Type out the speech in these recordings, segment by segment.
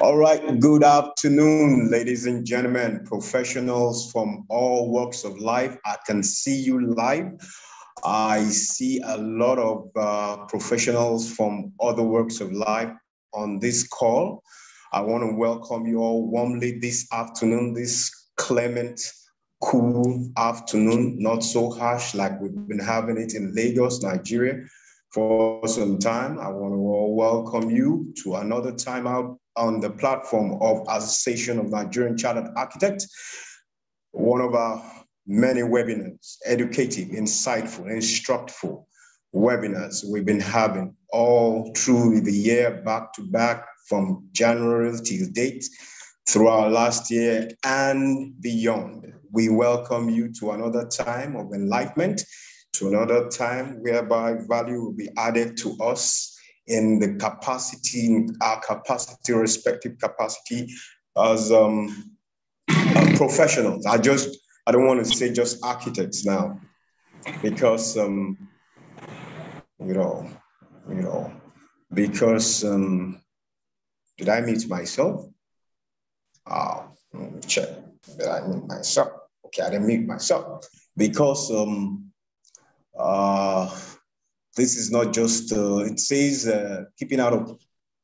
All right, good afternoon, ladies and gentlemen, professionals from all walks of life. I can see you live. I see a lot of uh, professionals from other works of life on this call. I want to welcome you all warmly this afternoon, this clement, cool afternoon, not so harsh like we've been having it in Lagos, Nigeria for some time. I want to welcome you to another time out on the platform of Association of Nigerian Chartered Architects, one of our many webinars, educative, insightful, instructful webinars we've been having all through the year, back to back from January till date, throughout last year and beyond. We welcome you to another time of enlightenment, to another time whereby value will be added to us in the capacity, our capacity, respective capacity as um, uh, professionals. I just, I don't want to say just architects now, because um, you know, you know, because um, did I meet myself? Uh, check. Did I meet myself? Okay, I didn't meet myself because um, uh, this is not just, uh, it says uh, keeping out of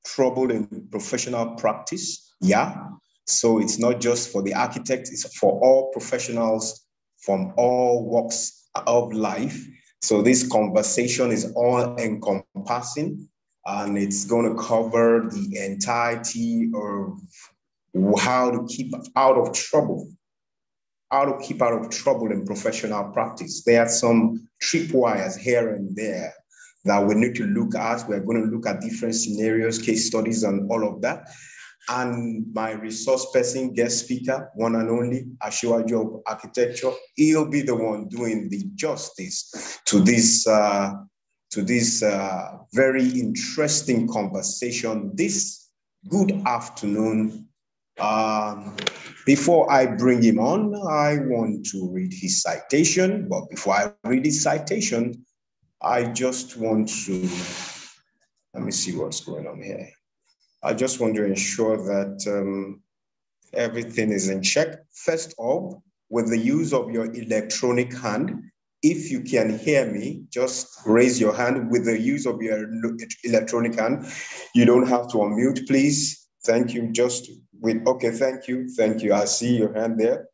trouble in professional practice. Yeah. So it's not just for the architect, it's for all professionals from all walks of life. So this conversation is all encompassing and it's going to cover the entirety of how to keep out of trouble how to keep out of trouble in professional practice. There are some tripwires here and there that we need to look at. We're going to look at different scenarios, case studies, and all of that. And my resource person, guest speaker, one and only, Asiwaju Job Architecture, he'll be the one doing the justice to this uh, to this uh, very interesting conversation this good afternoon. Um, before I bring him on, I want to read his citation. But before I read his citation, I just want to, let me see what's going on here. I just want to ensure that um, everything is in check. First off, with the use of your electronic hand, if you can hear me, just raise your hand with the use of your electronic hand. You don't have to unmute, please. Thank you. Just with, okay, thank you. Thank you. I see your hand there.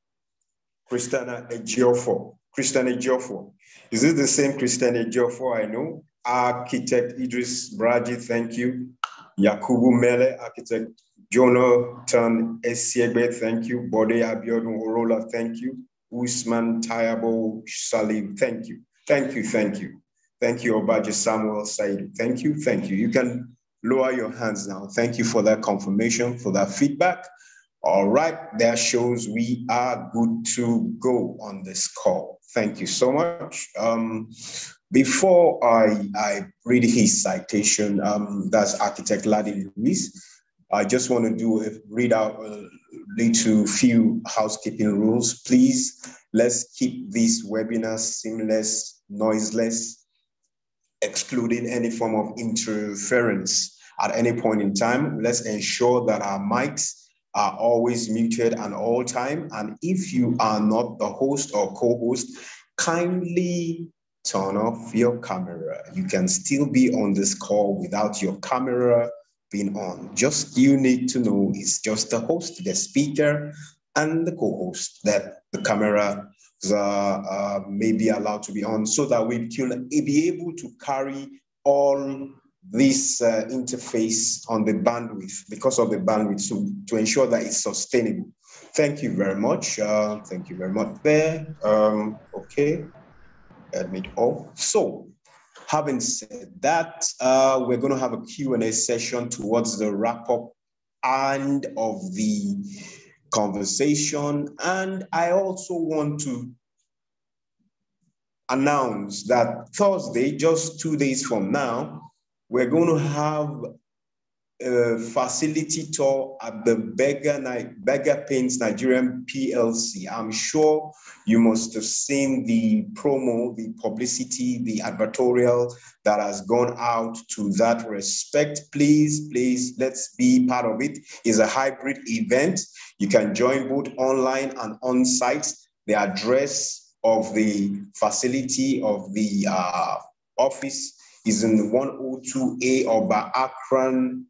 Christiana Ejiofo. Christiana Ejiofo. Is this the same Christian Ejiofor I know? Architect Idris Braji, thank you. Yakubu Mele, architect Jonathan Esiegbe, thank you. Bode Abiodun Orola, thank you. Usman Tayabo Salim, thank you. Thank you, thank you. Thank you, Obaji Samuel Said. Thank you, thank you. You can lower your hands now. Thank you for that confirmation, for that feedback. All right, that shows we are good to go on this call. Thank you so much. Um, before I, I read his citation, um, that's architect Ladi Lewis, I just want to do a, read out a little few housekeeping rules. Please, let's keep this webinar seamless, noiseless, excluding any form of interference at any point in time. Let's ensure that our mics are always muted at all time. And if you are not the host or co-host, kindly turn off your camera. You can still be on this call without your camera being on. Just you need to know it's just the host, the speaker, and the co-host that the camera uh, uh, may be allowed to be on so that we can be able to carry all this uh, interface on the bandwidth because of the bandwidth so to ensure that it's sustainable. Thank you very much. Uh, thank you very much there. Um, okay, admit all. So having said that, uh, we're going to have a Q&A session towards the wrap up and of the conversation. And I also want to announce that Thursday, just two days from now, we're going to have a facility tour at the Berger, Berger Paints Nigerian PLC. I'm sure you must have seen the promo, the publicity, the advertorial that has gone out to that respect. Please, please, let's be part of it. It's a hybrid event. You can join both online and on site. The address of the facility of the uh, office is in 102A Oba Akran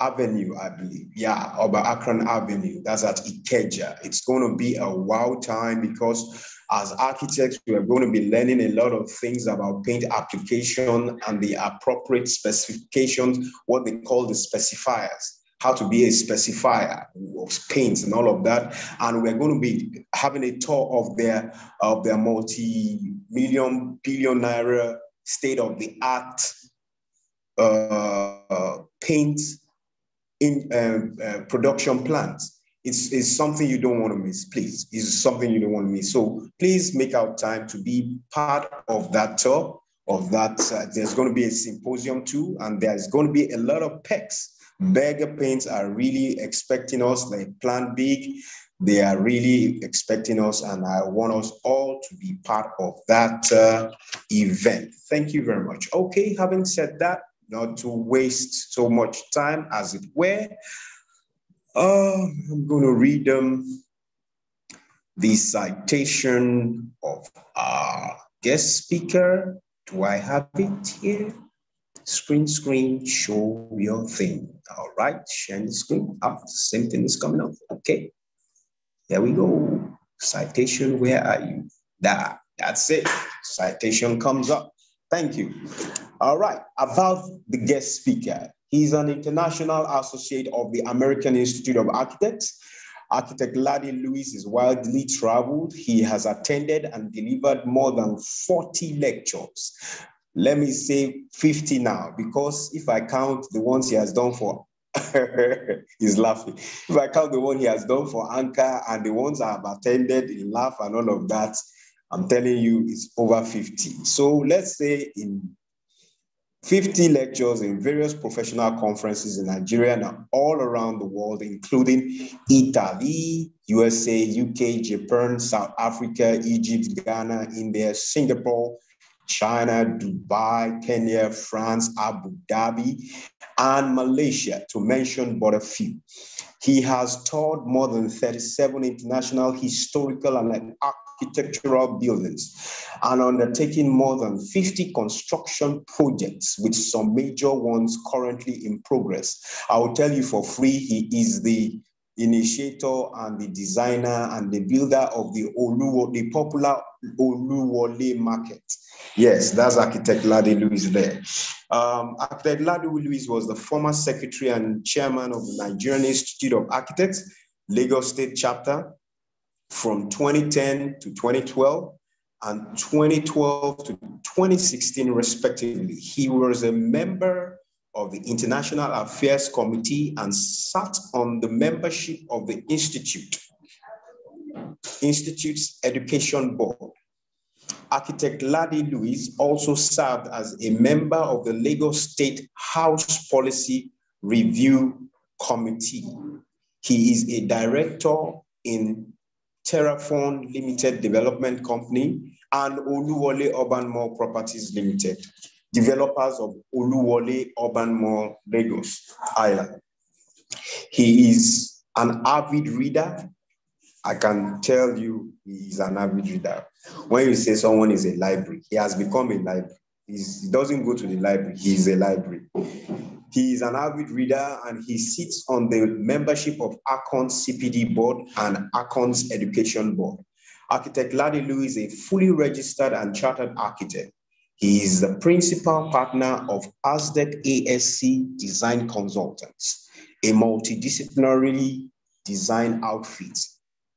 Avenue, I believe. Yeah, Oba Akran Avenue. That's at Ikeja. It's going to be a wow time because as architects, we are going to be learning a lot of things about paint application and the appropriate specifications, what they call the specifiers how to be a specifier of paints and all of that. And we're going to be having a tour of their of their multi-million billion naira state-of-the-art uh, paint in uh, uh, production plants. It's, it's something you don't want to miss, please. It's something you don't want to miss. So please make out time to be part of that tour, of that. Uh, there's going to be a symposium too, and there's going to be a lot of pecs. Berger Paints are really expecting us, like plan big. They are really expecting us, and I want us all to be part of that uh, event. Thank you very much. Okay, having said that, not to waste so much time as it were. Uh, I'm going to read them the citation of our guest speaker. Do I have it here? Screen, screen, show your thing. All right, share the screen. Up, the same thing is coming up. Okay, there we go. Citation, where are you? That, that's it. Citation comes up. Thank you. All right, about the guest speaker. He's an international associate of the American Institute of Architects. Architect Ladi Lewis is widely traveled. He has attended and delivered more than 40 lectures. Let me say 50 now, because if I count the ones he has done for, he's laughing. If I count the one he has done for ANCA and the ones I have attended in Laugh and all of that, I'm telling you, it's over 50. So let's say in 50 lectures in various professional conferences in Nigeria and all around the world, including Italy, USA, UK, Japan, South Africa, Egypt, Ghana, India, Singapore, China, Dubai, Kenya, France, Abu Dhabi, and Malaysia, to mention but a few. He has taught more than 37 international historical and architectural buildings and undertaking more than 50 construction projects with some major ones currently in progress. I will tell you for free, he is the initiator and the designer and the builder of the Oluwo, the popular Oluwole market. Yes, that's architect Ladi Lewis there. Um, architect Ladi Lewis was the former secretary and chairman of the Nigerian Institute of Architects, Lagos State chapter, from 2010 to 2012 and 2012 to 2016, respectively. He was a member of the International Affairs Committee and sat on the membership of the Institute, Institute's Education Board. Architect Ladi Lewis also served as a member of the Lagos State House Policy Review Committee. He is a director in Terraform Limited Development Company, and Oluwole Urban Mall Properties Limited, developers of Oluwole Urban Mall, Lagos Island. He is an avid reader. I can tell you he is an avid reader. When you say someone is a library, he has become a library. He's, he doesn't go to the library, he is a library. He is an avid reader and he sits on the membership of ARCON's CPD board and ARCON's education board. Architect Ladi Lewis is a fully registered and chartered architect. He is the principal partner of ASDEC ASC Design Consultants, a multidisciplinary design outfit,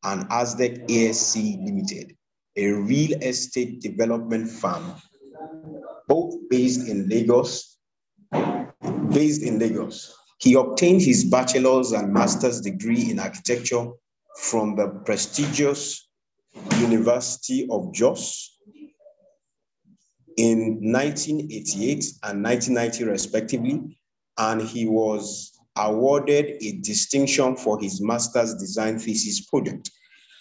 and ASDEC ASC Limited, a real estate development firm, both based in Lagos based in Lagos. He obtained his bachelor's and master's degree in architecture from the prestigious University of Jos in 1988 and 1990, respectively, and he was awarded a distinction for his master's design thesis project.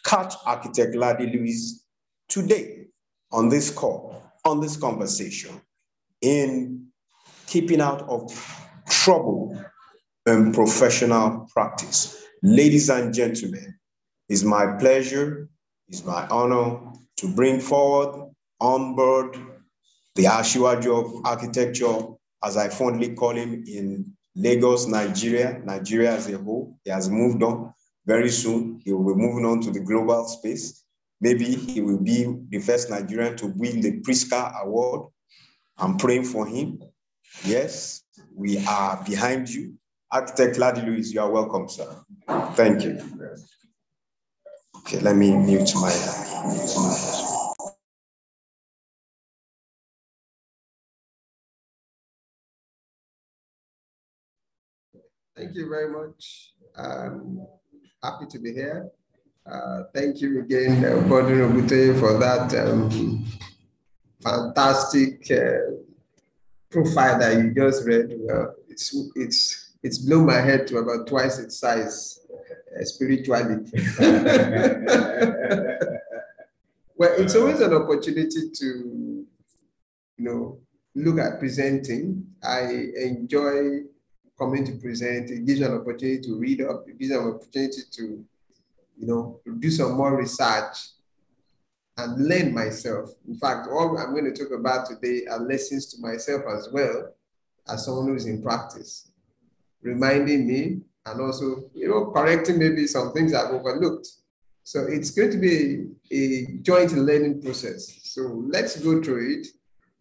Catch architect Ladi Lewis today on this call, on this conversation, in keeping out of trouble in professional practice. Ladies and gentlemen, it's my pleasure, it's my honor to bring forward on board the Ashiwaju of architecture, as I fondly call him in Lagos, Nigeria, Nigeria as a whole. He has moved on. Very soon, he will be moving on to the global space. Maybe he will be the first Nigerian to win the Pritzker Award. I'm praying for him. Yes, we are behind you. Architect Ladi Lewis, you are welcome, sir. Thank you. Okay, let me mute my. Mute my Thank you very much. Um, happy to be here. Uh, thank you again, uh, Obute, for that um, fantastic uh, profile that you just read. Well, it's, it's, it's blown my head to about twice its size uh, spiritually. well, it's always an opportunity to, you know, look at presenting. I enjoy coming to present. It gives you an opportunity to read up. It gives you an opportunity to, you know, do some more research and learn myself. In fact, all I'm going to talk about today are lessons to myself as well as someone who's in practice, reminding me and also, you know, correcting maybe some things I've overlooked. So it's going to be a joint learning process. So let's go through it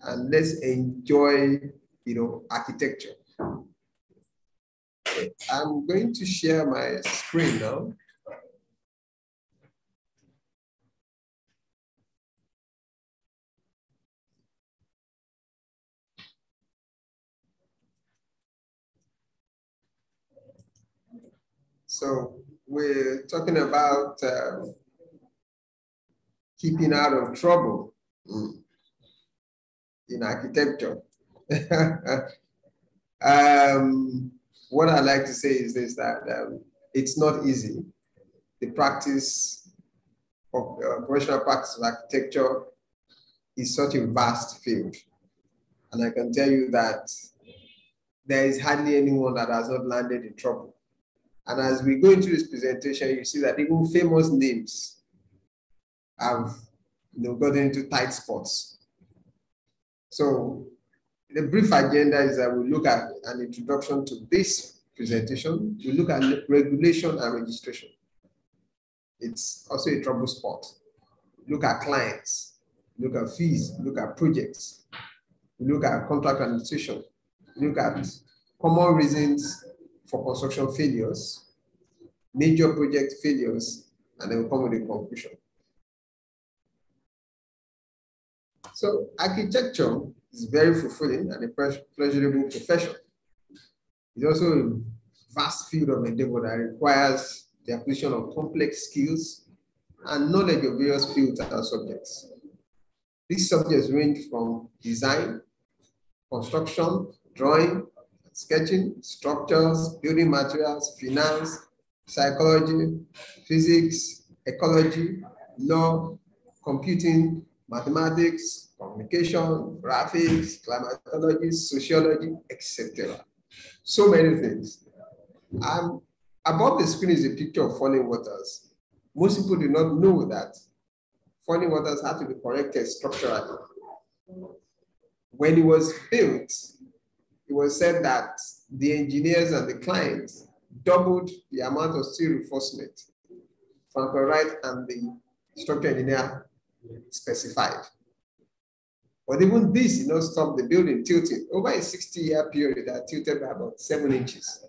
and let's enjoy, you know, architecture. I'm going to share my screen now. So we're talking about uh, keeping out of trouble mm, in architecture. um, what I like to say is this that um, it's not easy. The practice of uh, professional practice of architecture is such a vast field. And I can tell you that there is hardly anyone that has not landed in trouble. And as we go into this presentation, you see that even famous names have you know, gotten into tight spots. So the brief agenda is that we look at an introduction to this presentation. We look at regulation and registration. It's also a trouble spot. Look at clients, look at fees, look at projects, look at contract administration, look at common reasons for construction failures, major project failures, and then we come with a conclusion. So architecture is very fulfilling and a pleasurable profession. It's also a vast field of endeavor that requires the acquisition of complex skills and knowledge of various fields and subjects. These subjects range from design, construction, drawing, sketching, structures, building materials, finance, psychology, physics, ecology, law, computing, mathematics, communication, graphics, climatology, sociology, etc. So many things. And above the screen is a picture of falling waters. Most people do not know that falling waters had to be corrected structurally. When it was built, it was said that the engineers and the clients doubled the amount of steel reinforcement Frank Lloyd Wright and the structural engineer specified. But even this did not stop the building tilting. Over a 60 year period, that tilted by about seven inches.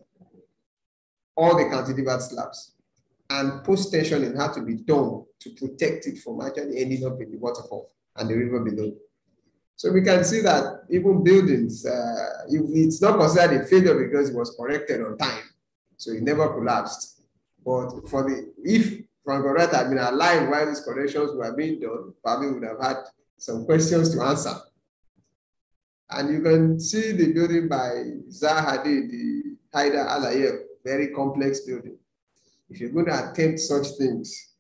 All the cantilever slabs. And post tensioning had to be done to protect it from actually ending up in the waterfall and the river below. So we can see that even buildings, uh, it's not considered a failure because it was corrected on time. So it never collapsed. But for the, if Frank Lloyd had been alive while these corrections were being done, probably would have had some questions to answer. And you can see the building by Zaha Hadid, the Haida Al very complex building. If you're going to attempt such things,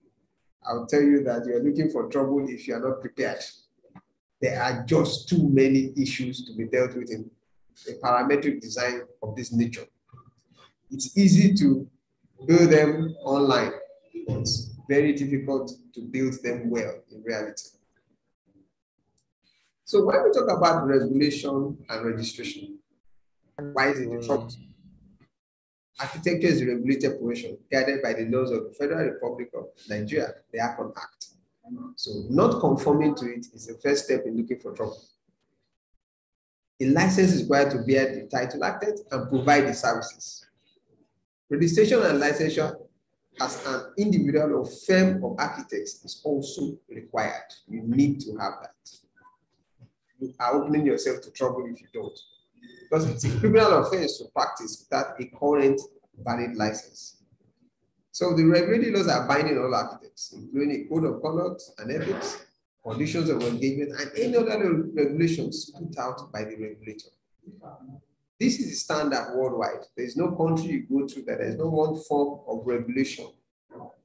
I'll tell you that you're looking for trouble if you're not prepared. There are just too many issues to be dealt with in a parametric design of this nature. It's easy to build them online, but it's very difficult to build them well in reality. So when we talk about regulation and registration, why is it mm. important? Architecture is a regulated profession guided by the laws of the Federal Republic of Nigeria, the ARCON Act. So not conforming to it is the first step in looking for trouble. A license is required to bear the title acted and provide the services. Registration and licensure as an individual or firm of architects is also required. You need to have that. You are opening yourself to trouble if you don't because it's a criminal offense to practice without a current valid license. So the regulatory laws are binding all architects, including a code of conduct and ethics, conditions of engagement, and any other regulations put out by the regulator. This is the standard worldwide. There is no country you go to that there is no one form of regulation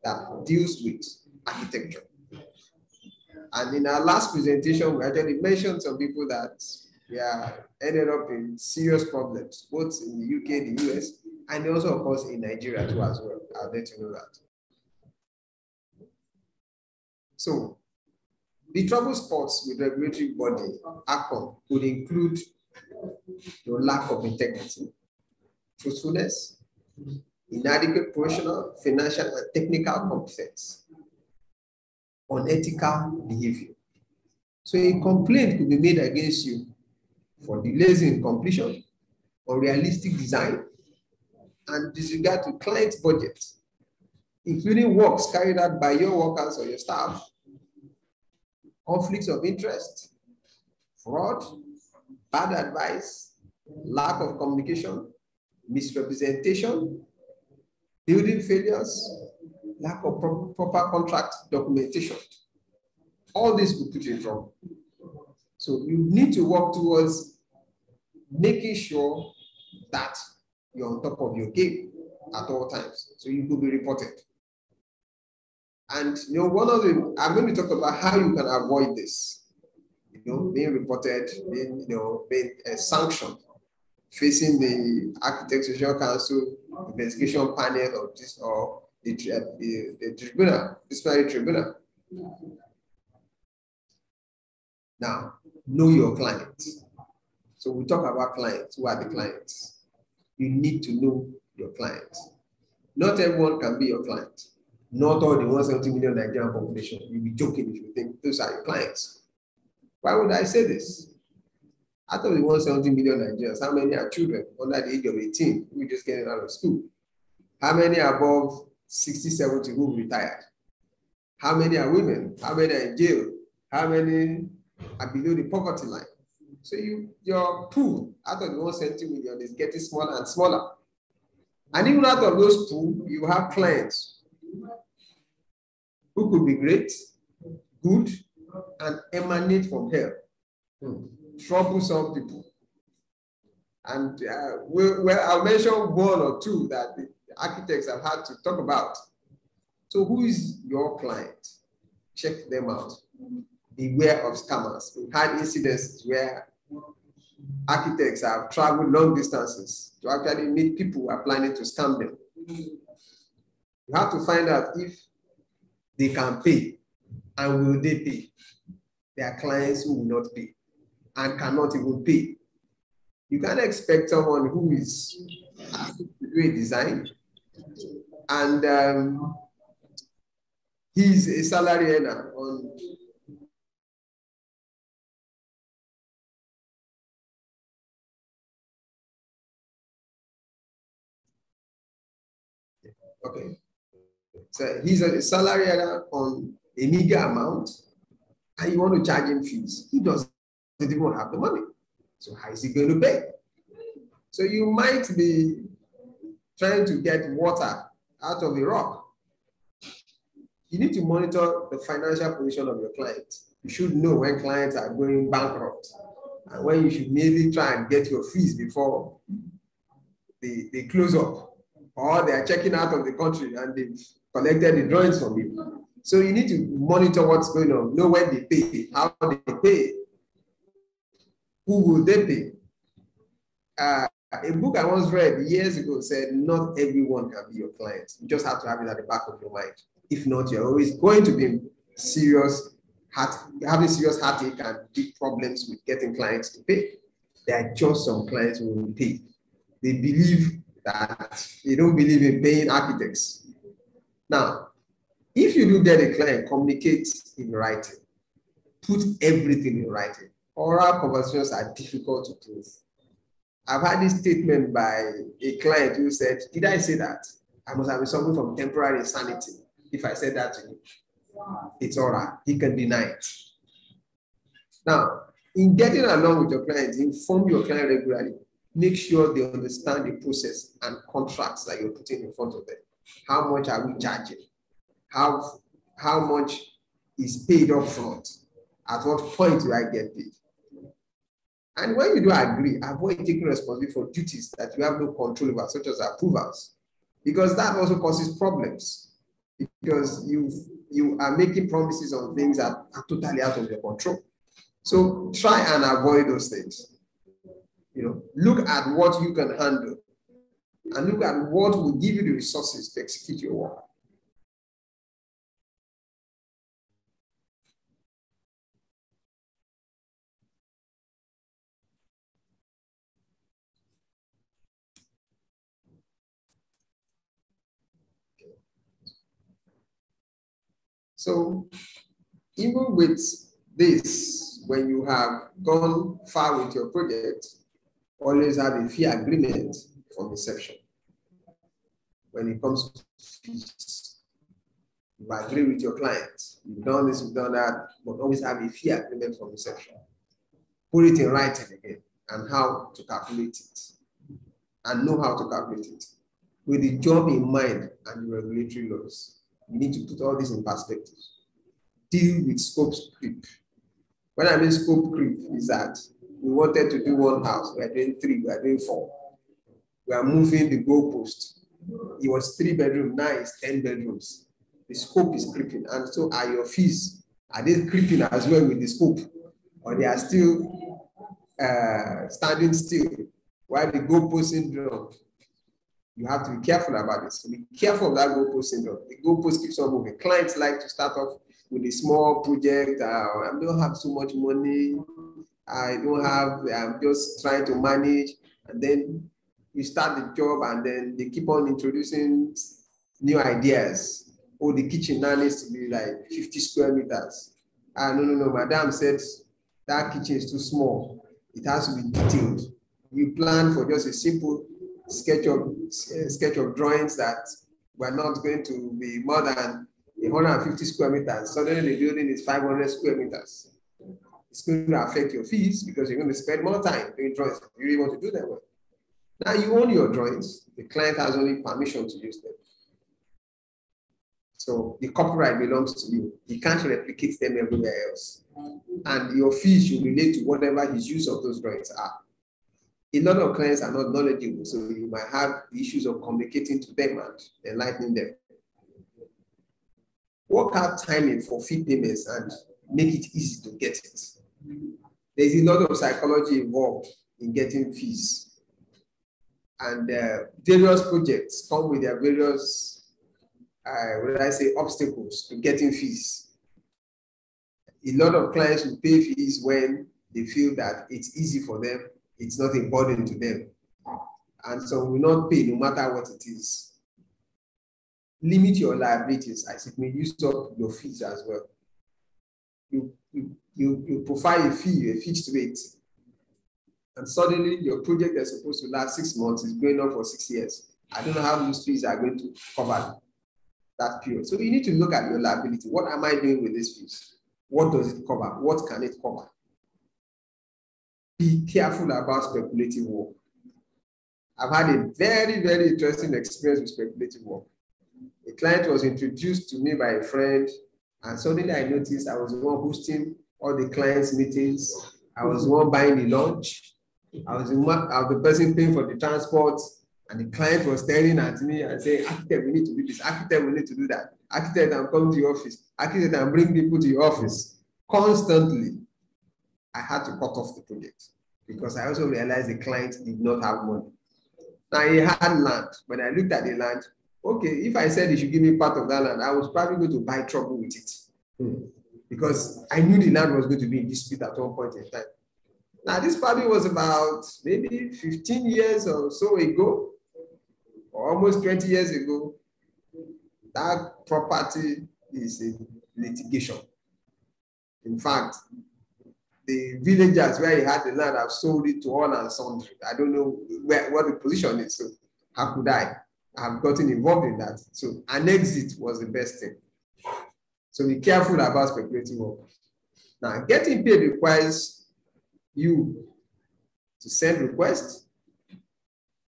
that deals with architecture. And in our last presentation, we actually mentioned some people that yeah, ended up in serious problems, both in the UK, the US, and also, of course, in Nigeria too as well. I'll let you know that. So, the trouble spots with regulatory body, ARCON, could include your lack of integrity, truthfulness, inadequate professional, financial, and technical competence, unethical behavior. So a complaint could be made against you for delays in completion, unrealistic design, and disregard to client's budget, including works carried out by your workers or your staff, conflicts of interest, fraud, bad advice, lack of communication, misrepresentation, building failures, lack of pro proper contract documentation. All this could put you in trouble. So you need to work towards making sure that you're on top of your game at all times. So you will be reported. And you know, one of the I'm going to talk about how you can avoid this. You know, being reported, being you know, being uh, sanctioned, facing the Architects Social Council investigation panel or this or the, tribunal, disciplinary tribunal. Now, know your client. So we talk about clients. Who are the clients? You need to know your clients. Not everyone can be your client. Not all the 170 million Nigerian population. You'll be joking if you think those are your clients. Why would I say this? Out of the 170 million Nigerians, how many are children under the age of 18 who just getting out of school? How many are above 60, 70 who retired? How many are women? How many are in jail? How many are below the poverty line? So you, your pool out of the 170 million is getting smaller and smaller. And even out of those pool, you have clients who could be great, good, and emanate from hell. Hmm. Troublesome people. And uh, well, I'll mention one or two that architects have had to talk about. So who is your client? Check them out. Beware of scammers. We've had incidents where architects have traveled long distances to actually meet people who are planning to scam them. You have to find out if they can pay and will they pay. There are clients who will not pay and cannot even pay. You can't expect someone who is to do a design and um, he's a salary earner on Okay. So he's a salary on a meager amount, and you want to charge him fees. He doesn't even have the money. So how is he going to pay? So you might be trying to get water out of Iraq. You need to monitor the financial position of your client. You should know when clients are going bankrupt. and when you should merely try and get your fees before they, they close up, or they are checking out of the country and they've collected the drawings from you. So you need to monitor what's going on, know when they pay, how they pay, who will they pay. Uh, a book I once read years ago said, Not everyone can be your client. You just have to have it at the back of your mind. If not, you're always going to be serious heart, having serious heartache and big problems with getting clients to pay. There are just some clients who will pay. They believe that they don't believe in paying architects. Now, if you do get a client, communicate in writing. Put everything in writing. Oral conversations are difficult to prove. I've had this statement by a client who said, Did I say that? I must have been suffering from temporary insanity if I said that to him. It's all right. He can deny it. Now, in getting along with your client, inform your client regularly. Make sure they understand the process and contracts that you're putting in front of them. How much are we charging? How, how much is paid up front? At what point do I get paid? And when you do agree, avoid taking responsibility for duties that you have no control over, such as approvals, because that also causes problems. Because you you are making promises on things that are totally out of your control. So try and avoid those things. You know, look at what you can handle, and look at what will give you the resources to execute your work. So even with this, when you have gone far with your project, always have a fee agreement from inception. When it comes to fees, you agree with your client. You've done this, you've done that, but always have a fee agreement from inception. Put it in writing again and how to calculate it and know how to calculate it with the job in mind and the regulatory laws. You need to put all this in perspective. Deal with scope creep. When I mean scope creep is that we wanted to do one house, we are doing three, we are doing four. We are moving the goalpost. It was three bedroom, now it's 10 bedrooms. The scope is creeping. And so are your fees. Are they creeping as well with the scope? Or they are still uh, standing still while the goalpost syndrome you have to be careful about this. So be careful of that goalpost syndrome. The goalpost keeps on moving. Clients like to start off with a small project. Uh, I don't have so much money. I don't have, I'm just trying to manage. And then you start the job and then they keep on introducing new ideas. Oh, the kitchen now needs to be like 50 square meters. Ah, no, no, no. Madam said that kitchen is too small. It has to be detailed. You plan for just a simple sketch of uh, sketch of drawings that were not going to be more than 150 square meters. Suddenly the building is 500 square meters. It's going to affect your fees because you're going to spend more time doing drawings. You really want to do that way. Now you own your drawings. The client has only permission to use them. So the copyright belongs to you. He can't replicate them everywhere else. And your fees should relate to whatever his use of those drawings are a lot of clients are not knowledgeable, so you might have issues of communicating to them and enlightening them. Work out timing for fee payments and make it easy to get it. There's a lot of psychology involved in getting fees. And uh, various projects come with their various, uh, what I say, obstacles to getting fees. A lot of clients will pay fees when they feel that it's easy for them it's not burden to them. And so we will not pay no matter what it is. Limit your liabilities as it may use up your fees as well. You, you, you, you provide a fee, a fixed rate, and suddenly your project that's supposed to last six months is going on for six years. I don't know how those fees are going to cover that period. So you need to look at your liability. What am I doing with this fees? What does it cover? What can it cover? Be careful about speculative work. I've had a very, very interesting experience with speculative work. A client was introduced to me by a friend, and suddenly I noticed I was the one hosting all the clients' meetings. I was the one buying the lunch. I was the I was the person paying for the transport. And the client was staring at me and saying, architect, we need to do this. Architect, we need to do that. Architect, I'm coming to your office. Architect, I'm bringing people to your office. Constantly, I had to cut off the project because I also realized the client did not have money. Now he had land. When I looked at the land, okay, if I said he should give me part of that land, I was probably going to buy trouble with it. Hmm. Because I knew the land was going to be in dispute at one point in time. Now, this probably was about maybe 15 years or so ago, or almost 20 years ago. That property is in litigation. In fact, the villagers where he had the land have sold it to all and sundry. I don't know where what the position is. So how could I have gotten involved in that? So an exit was the best thing. So be careful about speculating work. Now, getting paid requires you to send requests,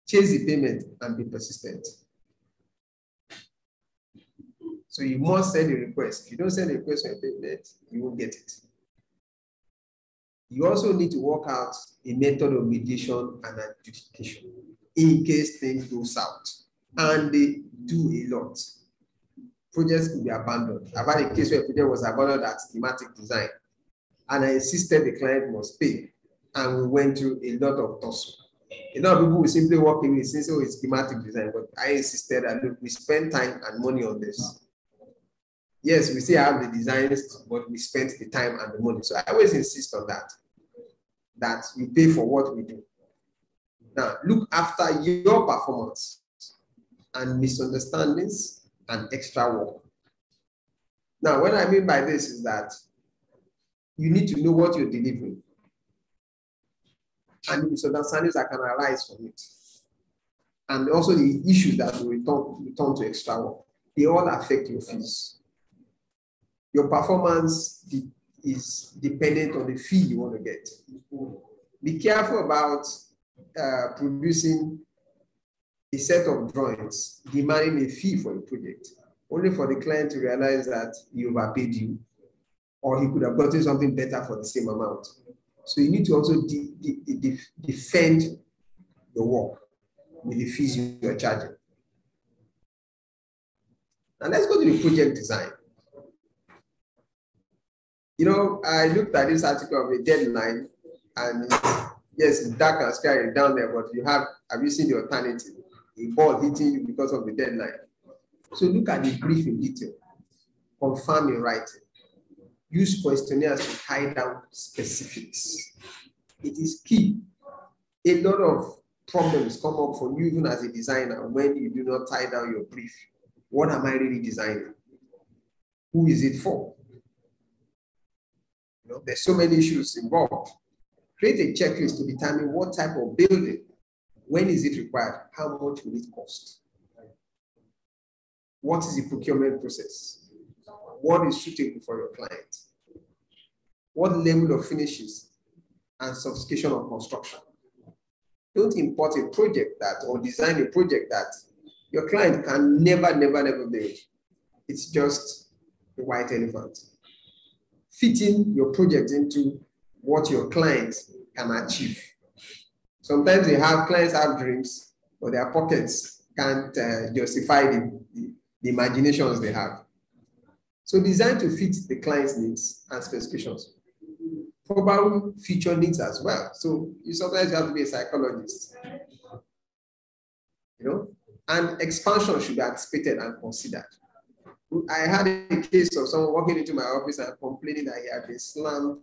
chase the payment, and be persistent. So you must send a request. If you don't send a request for a payment, you won't get it. You also need to work out a method of mediation and adjudication in case things go south. And they do a lot. Projects could be abandoned. I've had a case where a project was abandoned at schematic design. And I insisted the client must pay. And we went through a lot of tussle. A lot of people will simply walk away since oh, it's schematic design, but I insisted that look, we spend time and money on this. Yes, we still have the designs, but we spent the time and the money. So I always insist on that that you pay for what we do. Now, look after your performance and misunderstandings and extra work. Now, what I mean by this is that you need to know what you're delivering and the misunderstandings that can arise from it. And also the issues that will return, return to extra work. They all affect your fees. Your performance is dependent on the fee you want to get. Be careful about uh, producing a set of drawings demanding a fee for a project, only for the client to realize that he overpaid you, or he could have gotten something better for the same amount. So you need to also de de de defend your work with the fees you are charging. Now let's go to the project design. You know, I looked at this article of a deadline, and yes, dark and scary down there, but you have have you seen the alternative? A ball hitting you because of the deadline. So look at the brief in detail. Confirm in writing. Use questionnaires to tie down specifics. It is key. A lot of problems come up for you even as a designer when you do not tie down your brief. What am I really designing? Who is it for? You know, there's so many issues involved. Create a checklist to determine what type of building, when is it required, how much will it cost? What is the procurement process? What is suitable for your client? What level of finishes and sophistication of construction? Don't import a project that or design a project that your client can never, never, never build. It's just a white elephant fitting your project into what your clients can achieve. Sometimes they have clients have dreams, but their pockets can't uh, justify the, the, the imaginations they have. So design to fit the client's needs and specifications. Probably future needs as well. So you sometimes have to be a psychologist. You know, and expansion should be anticipated and considered. I had a case of someone walking into my office and complaining that he had been slammed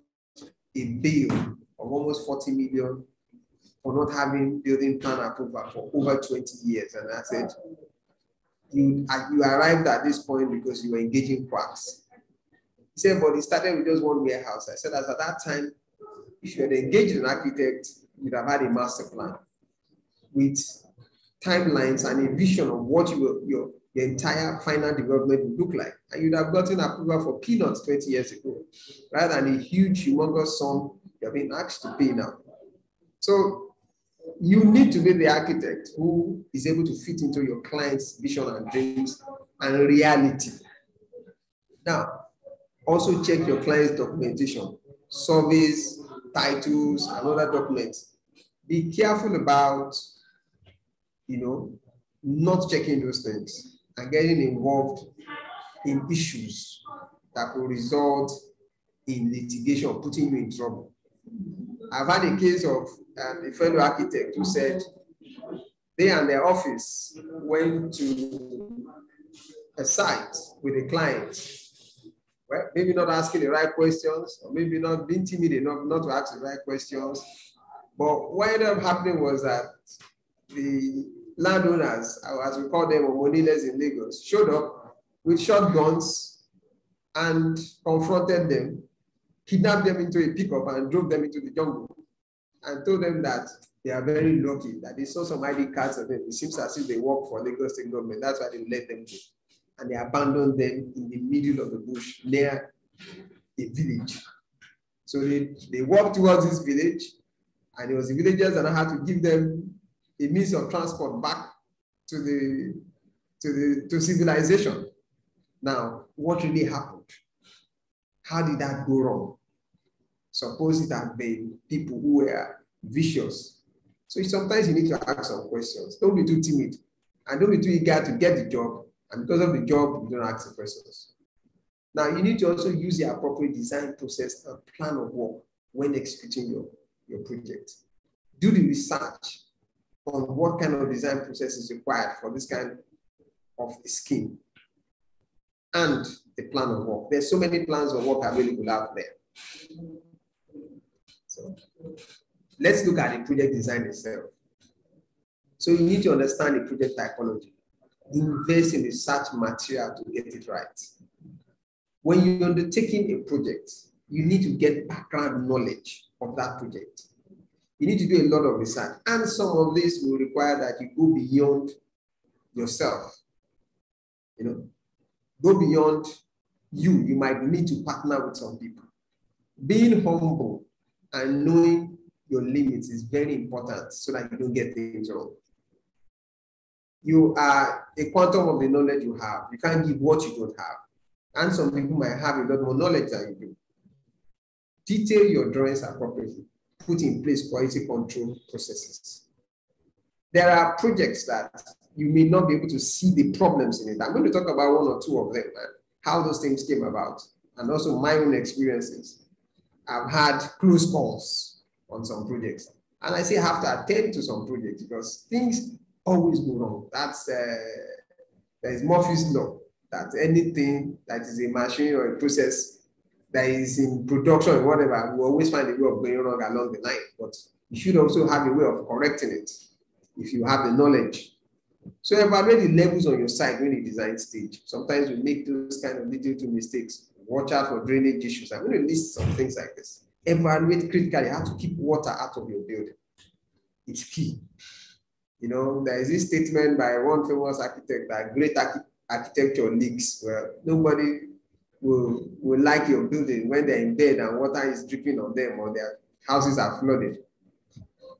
a bill of almost 40 million for not having building plan approval for over 20 years. And I said, you, uh, you arrived at this point because you were engaging quacks. He said, but he started with just one warehouse. I said, as at that time, if you had engaged an architect, you'd have had a master plan with timelines and a vision of what you were, your, the entire final development would look like. And you'd have gotten approval for peanuts 20 years ago, rather than a huge, humongous sum you're being asked to pay now. So you need to be the architect who is able to fit into your client's vision and dreams and reality. Now, also check your client's documentation, surveys, titles, and other documents. Be careful about, you know, not checking those things and getting involved in issues that will result in litigation, putting you in trouble. I've had a case of um, a fellow architect who said they and their office went to a site with a client, well, maybe not asking the right questions, or maybe not being timid enough not to ask the right questions. But what ended up happening was that the landowners, as we call them, or Omoniles in Lagos, showed up with shotguns and confronted them, kidnapped them into a pickup and drove them into the jungle and told them that they are very lucky that they saw some ID cards of them. It seems as if they work for Lagos State government. That's why they let them go. And they abandoned them in the middle of the bush near a village. So they, they walked towards this village, and it was the villagers that had to give them a means of transport back to the to the to civilization. Now, what really happened? How did that go wrong? Suppose it had been people who were vicious. So sometimes you need to ask some questions. Don't be too timid and don't be too eager to get the job. And because of the job, you don't ask the questions. Now, you need to also use the appropriate design process and plan of work when executing your, your project. Do the research on what kind of design process is required for this kind of scheme and the plan of work. There's so many plans of work available out there. So let's look at the project design itself. So you need to understand the project typology. Invest in research material to get it right. When you're undertaking a project, you need to get background knowledge of that project. You need to do a lot of research. And some of this will require that you go beyond yourself. You know, go beyond you. You might need to partner with some people. Being humble and knowing your limits is very important so that you don't get things wrong. You are a quantum of the knowledge you have. You can't give what you don't have. And some people might have a lot more knowledge than you do. Detail your drawings appropriately. Put in place quality control processes. There are projects that you may not be able to see the problems in it. I'm going to talk about one or two of them, and how those things came about, and also my own experiences. I've had close calls on some projects. And I say have to attend to some projects because things always go wrong. That's uh, there is Murphy's law that anything that is a machine or a process that is in production or whatever, we always find a way of going wrong along the line. But you should also have a way of correcting it if you have the knowledge. So evaluate the levels on your site when you design stage. Sometimes we make those kind of little mistakes watch out for drainage issues. I'm going to list some things like this. Evaluate critically how to keep water out of your building. It's key. You know, there is this statement by one famous architect that great architecture leaks. Well, nobody will, will like your building when they're in bed and water is dripping on them or their houses are flooded.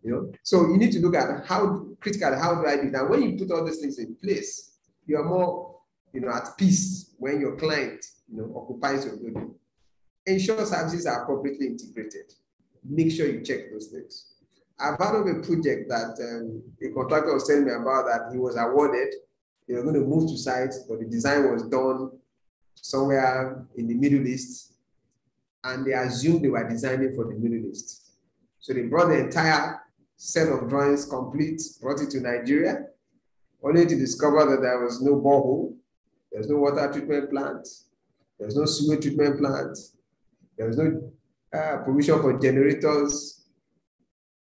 You know, so you need to look at how critical, how do I do that. When you put all these things in place, you are more, you know, at peace when your client you know, occupies your building. Ensure services are appropriately integrated. Make sure you check those things. I've heard of a project that um, a contractor was telling me about that he was awarded. They were going to move to site, but the design was done somewhere in the Middle East, and they assumed they were designing for the Middle East. So they brought the entire set of drawings complete, brought it to Nigeria, only to discover that there was no borehole, there's no water treatment plant, there's no sewage treatment plant. There's no uh, provision for generators,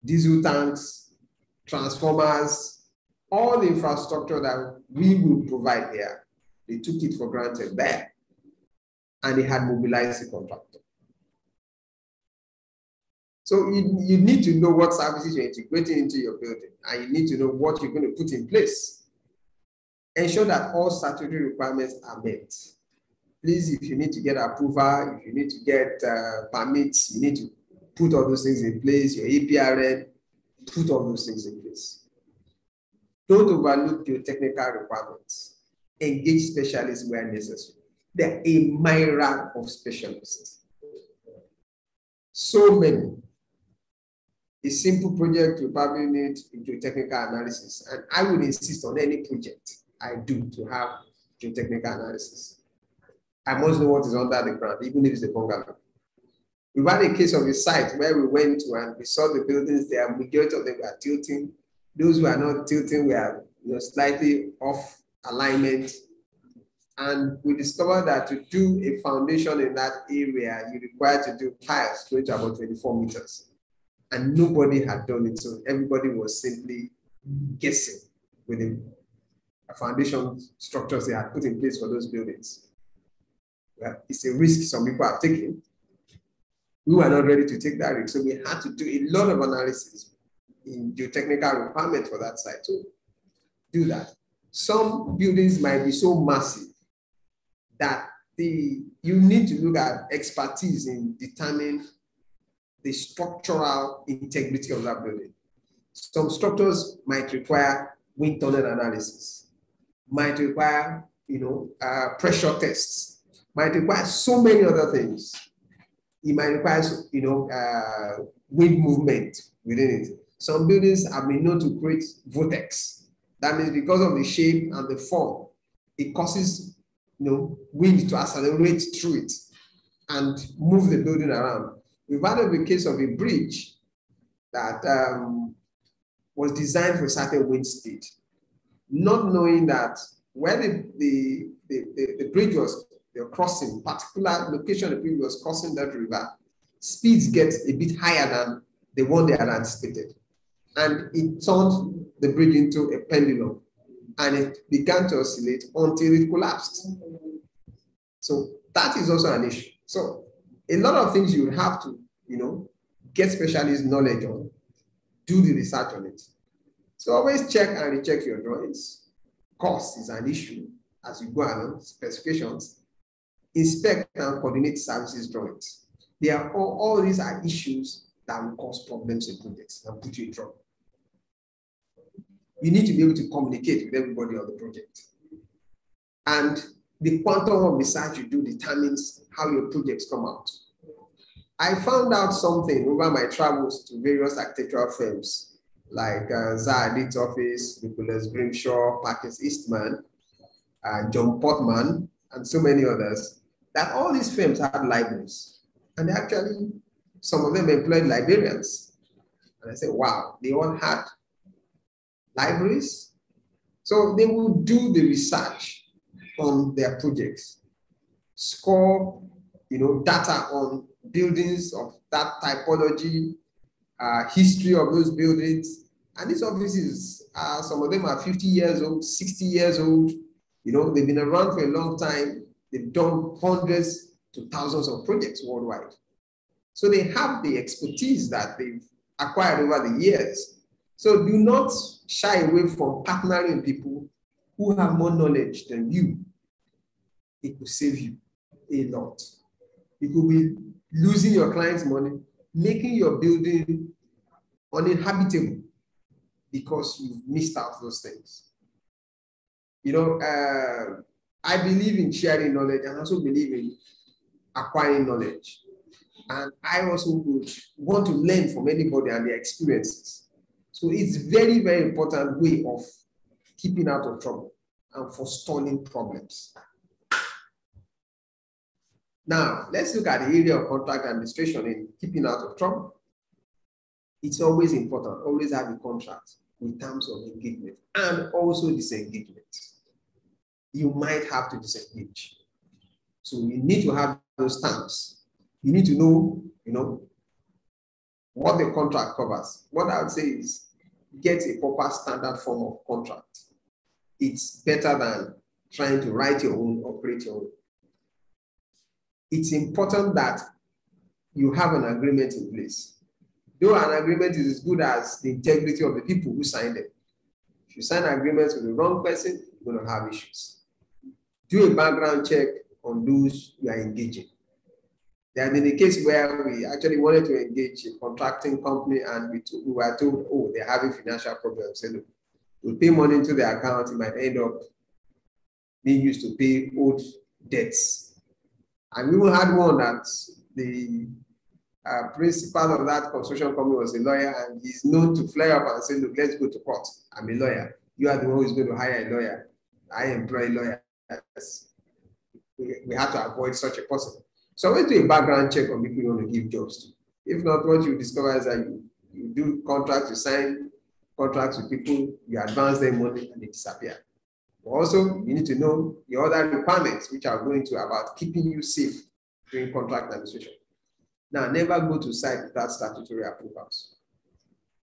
diesel tanks, transformers, all the infrastructure that we will provide here. They took it for granted there. And they had mobilized the contractor. So you, you need to know what services you're integrating into your building, and you need to know what you're going to put in place. Ensure that all statutory requirements are met please, if you need to get approval, if you need to get uh, permits, you need to put all those things in place, your APRN, put all those things in place. Don't overlook your technical requirements. Engage specialists where necessary. There are a myriad of specialists. So many. a simple project will probably need geotechnical analysis. And I would insist on any project I do to have geotechnical analysis. I must know what is under the ground, even if it's a bungalow. We've had a case of a site where we went to and we saw the buildings there, majority of them were tilting. Those who are not tilting were you know, slightly off alignment. And we discovered that to do a foundation in that area, you require to do piles going to about 24 meters and nobody had done it. So everybody was simply guessing with the foundation structures they had put in place for those buildings. Well, it's a risk some people have taken. We were not ready to take that risk. So we had to do a lot of analysis in geotechnical requirement for that site to do that. Some buildings might be so massive that the you need to look at expertise in determining the structural integrity of that building. Some structures might require wind tunnel analysis, might require, you know, uh, pressure tests, might require so many other things. It might require, you know, uh, wind movement within it. Some buildings have been known to create vortex. That means because of the shape and the form, it causes, you know, wind to accelerate through it and move the building around. We've had a case of a bridge that um, was designed for a certain wind speed, not knowing that where the, the, the, the, bridge was the crossing, particular location the bridge was crossing that river, speeds get a bit higher than the one they had anticipated. And it turned the bridge into a pendulum and it began to oscillate until it collapsed. So that is also an issue. So a lot of things you have to, you know, get specialist knowledge on, do the research on it. So always check and recheck your drawings. Cost is an issue as you go along, specifications. Inspect and coordinate services drawings. They are all, all these are issues that will cause problems in projects and put you in trouble. You need to be able to communicate with everybody on the project. And the quantum of research you do determines how your projects come out. I found out something over my travels to various architectural firms like uh, office, Nicholas Grimshaw, Perkins Eastman, and John Portman, and so many others, that all these firms had libraries. And actually, some of them employed librarians. And I said, wow, they all had libraries. So they will do the research on their projects, score you know, data on buildings of that typology, uh, history of those buildings. And these offices, uh, some of them are 50 years old, 60 years old. You know, they've been around for a long time. They've done hundreds to thousands of projects worldwide. So they have the expertise that they've acquired over the years. So do not shy away from partnering people who have more knowledge than you. It will save you a lot. You could be losing your client's money, making your building uninhabitable because you've missed out those things. You know, uh, I believe in sharing knowledge and also believe in acquiring knowledge. And I also would want to learn from anybody and their experiences. So it's very, very important way of keeping out of trouble and forestalling problems. Now, let's look at the area of contract administration in keeping out of trouble. It's always important, always have a contract in terms of engagement and also disengagement. You might have to disengage. So you need to have those terms. You need to know, you know, what the contract covers. What I would say is get a proper standard form of contract. It's better than trying to write your own, operate your own it's important that you have an agreement in place. Though an agreement is as good as the integrity of the people who signed it. If you sign agreements with the wrong person, you're going to have issues. Do a background check on those you are engaging. There have been a case where we actually wanted to engage a contracting company and we, we were told, oh, they're having financial problems. So we'll pay money into their account, it might end up being used to pay old debts and we had one that the uh, principal of that construction company was a lawyer and he's known to flare up and say, look, let's go to court. I'm a lawyer. You are the one who's going to hire a lawyer. I employ lawyers. We, we have to avoid such a person. So went to a background check on people you want to give jobs to. If not, what you discover is that you, you do contracts, you sign contracts with people, you advance them money, and they disappear. But also, you need to know the other requirements which are going to about keeping you safe during contract administration. Now, never go to site without statutory approvals.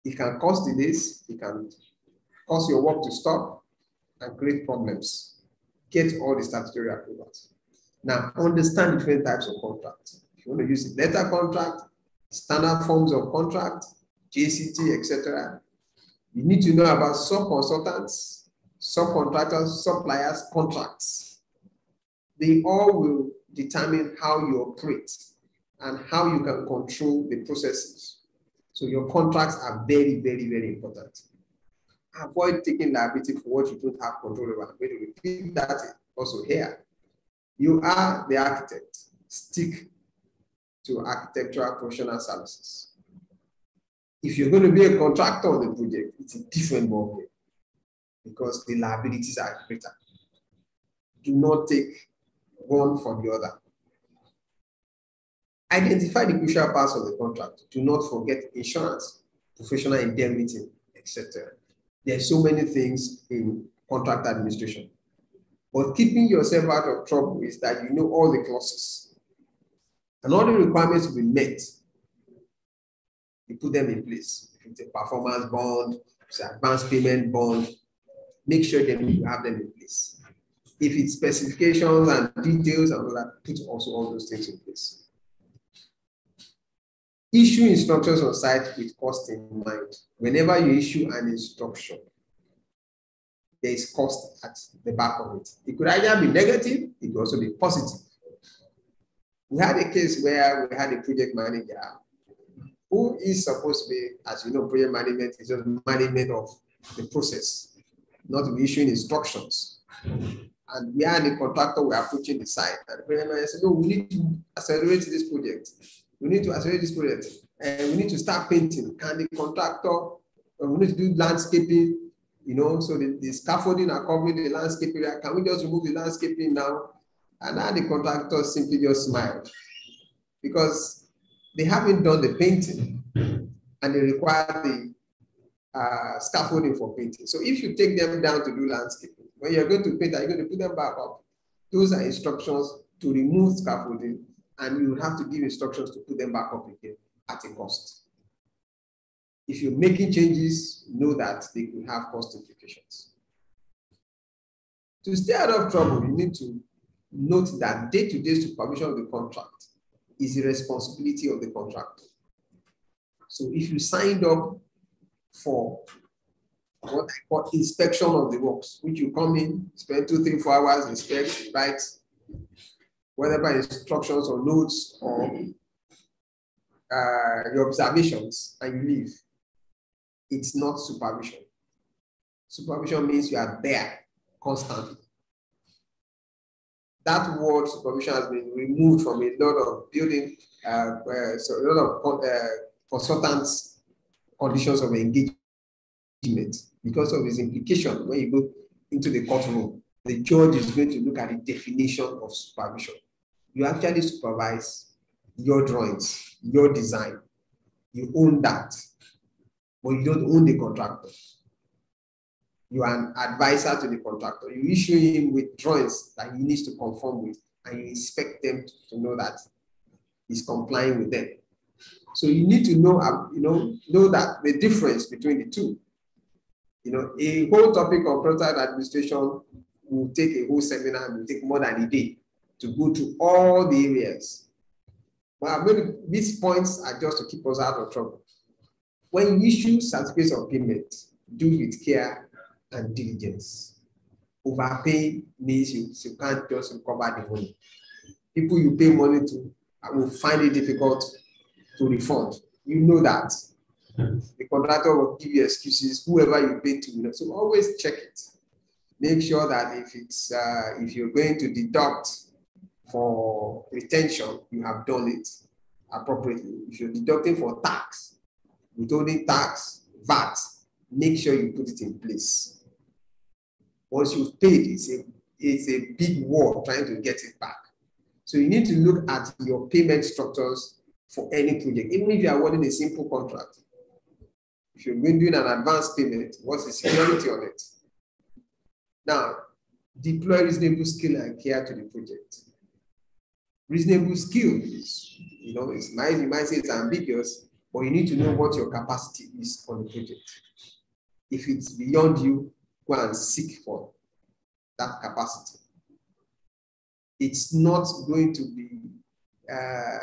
It can cause delays, it can cause your work to stop and create problems. Get all the statutory approvals. Now, understand different types of contracts. If you want to use a letter contract, standard forms of contract, JCT, etc., you need to know about sub-consultants, subcontractors, suppliers, contracts. They all will determine how you operate and how you can control the processes. So your contracts are very, very, very important. Avoid taking liability for what you don't have control over. I'm going to repeat that also here. You are the architect. Stick to architectural professional services. If you're going to be a contractor on the project, it's a different ballgame because the liabilities are greater. Do not take one for the other. Identify the crucial parts of the contract. Do not forget insurance, professional indemnity, etc. There are so many things in contract administration. But keeping yourself out of trouble is that you know all the clauses. And all the requirements will be met. You put them in place. If it's a performance bond, it's an advance payment bond, make sure that you have them in place. If it's specifications and details and all that, put also all those things in place. Issue instructions on site with cost in mind. Whenever you issue an instruction, there is cost at the back of it. It could either be negative, it could also be positive. We had a case where we had a project manager who is supposed to be, as you know, project management is just management of the process, not issuing instructions. And we had a contractor, we are approaching the site, and the project manager said, No, we need to accelerate this project. We need to accelerate this project and we need to start painting. Can the contractor, uh, we need to do landscaping, you know, so the, the scaffolding are covering the landscape area. Can we just remove the landscaping now? And now the contractor simply just smiled because they haven't done the painting and they require the uh, scaffolding for painting. So if you take them down to do landscaping, when you're going to paint, are you going to put them back up? Those are instructions to remove scaffolding and you have to give instructions to put them back up again at a cost. If you're making changes, know that they could have cost implications. To stay out of trouble, you need to note that day-to-day supervision of the contract is the responsibility of the contractor. So if you signed up for what I call inspection of the works, which you come in, spend two, three, four hours, inspect, write, whatever instructions or notes or uh, your observations and you leave. It's not supervision. Supervision means you are there constantly. That word supervision has been removed from a lot of building, uh, uh, so a lot of uh, consultants' conditions of engagement because of its implication when you go into the courtroom. The judge is going to look at the definition of supervision you actually supervise your drawings, your design. You own that, but you don't own the contractor. You are an advisor to the contractor. You issue him with drawings that he needs to conform with, and you expect them to know that he's complying with them. So you need to know, uh, you know, know that the difference between the two. You know, a whole topic of project administration will take a whole seminar and will take more than a day to go to all the areas. But going to, these points are just to keep us out of trouble. When you issue certificates of payment, do it with care and diligence. Overpay means you, you can't just recover the money. People you pay money to will find it difficult to refund. You know that. The contractor will give you excuses, whoever you pay to. You know, so always check it. Make sure that if it's uh, if you're going to deduct for retention, you have done it appropriately. If you're deducting for tax, withholding tax, VAT, make sure you put it in place. Once you've paid, it's a, it's a big war trying to get it back. So you need to look at your payment structures for any project, even if you are awarding a simple contract. If you're going doing an advance payment, what's the security on it? Now, deploy reasonable skill and care to the project. Reasonable skill is, you know, it's nice, you might say it's ambiguous, but you need to know what your capacity is on the project. If it's beyond you, go and seek for that capacity. It's not going to be uh,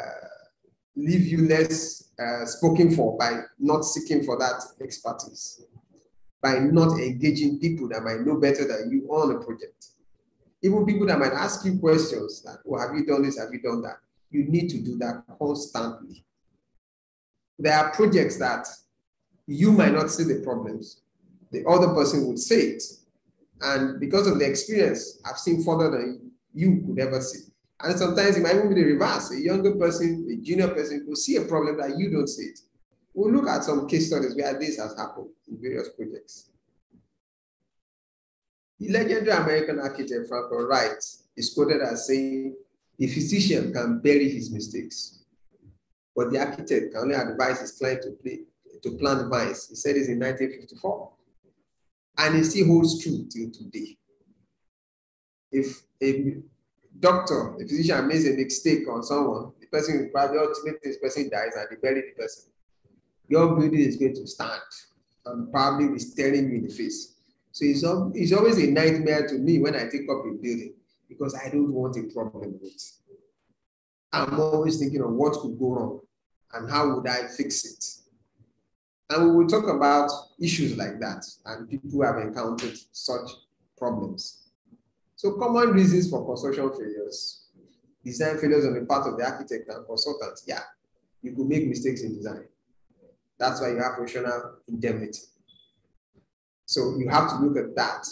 leave you less uh, spoken for by not seeking for that expertise, by not engaging people that might know better than you on a project. Even people that might ask you questions like, oh, have you done this? Have you done that? You need to do that constantly. There are projects that you might not see the problems, the other person would see it. And because of the experience, I've seen further than you could ever see. And sometimes it might even be the reverse. A younger person, a junior person will see a problem that you don't see it. We'll look at some case studies where this has happened in various projects. The legendary American architect Frank Lloyd Wright is quoted as saying, the physician can bury his mistakes, but the architect can only advise his client to, play, to plant vines. He said this in 1954. And it still holds true till today. If a doctor, a physician makes a mistake on someone, the person probably ultimately this person dies and they bury the person. Your building is going to stand and probably be staring you in the face. So it's, it's always a nightmare to me when I take up a building because I don't want a problem with it. I'm always thinking of what could go wrong and how would I fix it. And we will talk about issues like that and people have encountered such problems. So common reasons for construction failures. Design failures on the part of the architect and consultant. Yeah, you could make mistakes in design. That's why you have professional indemnity. So you have to look at that.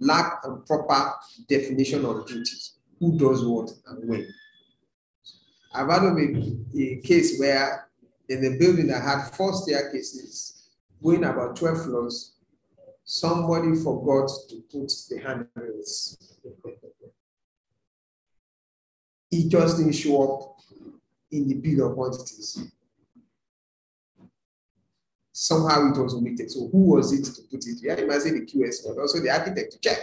Lack of proper definition of duties. Who does what and when. I've had a, a case where in the building that had four staircases going about 12 floors, somebody forgot to put the handrails. He just didn't show up in the of quantities. Somehow it was omitted. So who was it to put it? Yeah, you might say the QS, but also the architect to check.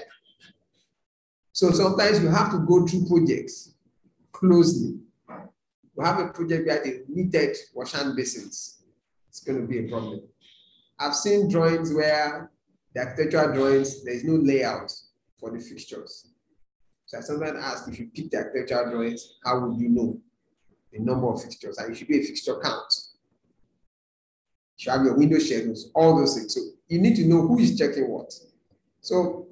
So sometimes you have to go through projects closely. We have a project where they needed wash and basins. It's going to be a problem. I've seen drawings where the architectural drawings, there is no layout for the fixtures. So I sometimes ask if you pick the architectural drawings, how would you know the number of fixtures? And it should be a fixture count. You should have your window schedules, all those things. So you need to know who is checking what. So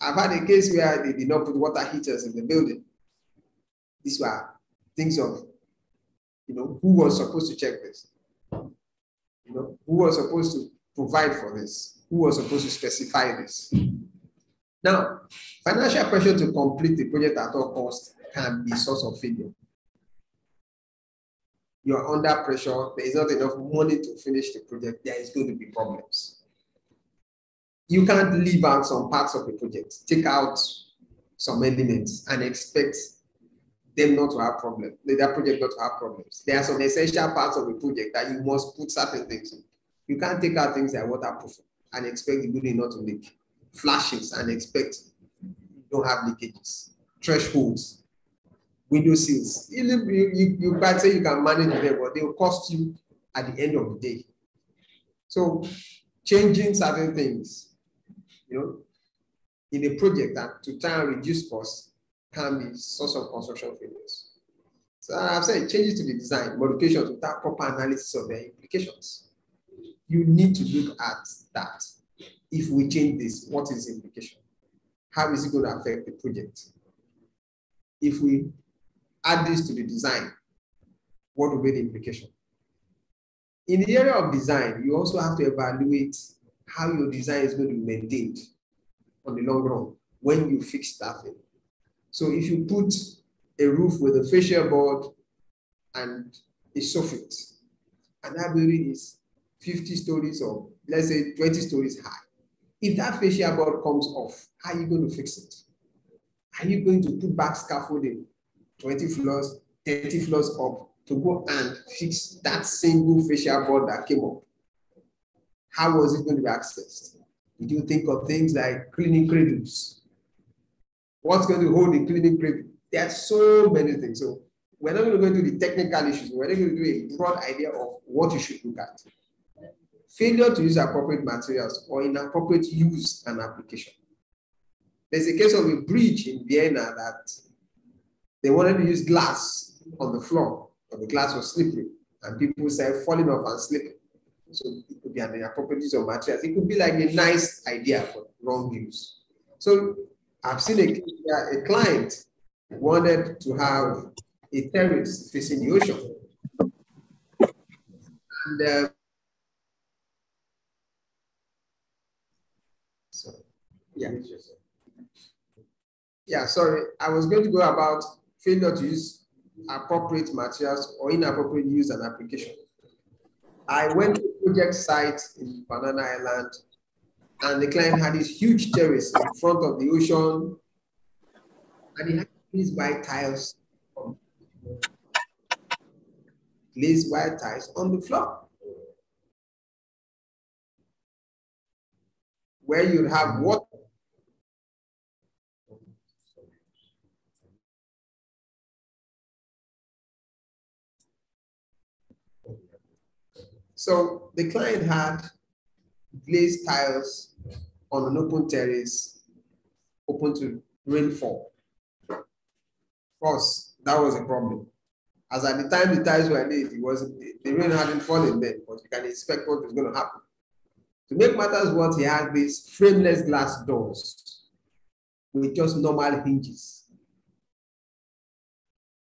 I've had a case where they did not put water heaters in the building. These were things of, you know, who was supposed to check this? You know, who was supposed to provide for this? who was supposed to specify this. Now, financial pressure to complete the project at all costs can be source of failure. You're under pressure, there is not enough money to finish the project, there is going to be problems. You can't leave out some parts of the project, take out some elements and expect them not to have problems, that project not to have problems. There are some essential parts of the project that you must put certain things in. You can't take out things that are waterproof and expect the building not to leak. Flashes and expect you don't have leakages. Thresholds, window sills. You, you, you can say you can manage them, but they will cost you at the end of the day. So changing certain things, you know, in a project that to try and reduce costs can be source of construction failures. So I've said changes to the design, modifications without proper analysis of their implications you need to look at that. If we change this, what is the implication? How is it going to affect the project? If we add this to the design, what will be the implication? In the area of design, you also have to evaluate how your design is going to be maintained on the long run when you fix that thing. So if you put a roof with a fascia board and a soffit. And that building is 50 stories or let's say 20 stories high. If that fascia board comes off, how are you going to fix it? Are you going to put back scaffolding 20 floors, 30 floors up to go and fix that single fascia board that came up? How was it going to be accessed? Did you think of things like cleaning cradles? What's going to hold the cleaning cradle? There are so many things. So we're not going to go into the technical issues. We're going to do a broad idea of what you should look at. Failure to use appropriate materials or inappropriate use and application. There's a case of a bridge in Vienna that they wanted to use glass on the floor, but the glass was slippery, and people started falling off and slipping. So it could be an inappropriate use of materials. It could be like a nice idea, but wrong use. So I've seen a, a client wanted to have a terrace facing the ocean. And uh, so, yeah. Yeah, sorry. I was going to go about failure to use appropriate materials or inappropriate use and application. I went to project site in Banana Island and the client had this huge terrace in front of the ocean and he had these white tiles glazed white tiles on the floor. Where you'd have water. So the client had glazed tiles on an open terrace, open to rainfall. Of course, that was a problem. As at the time the tiles were laid, it was the rain hadn't fallen then, but you can expect what is going to happen. To make matters worse, he had these frameless glass doors with just normal hinges.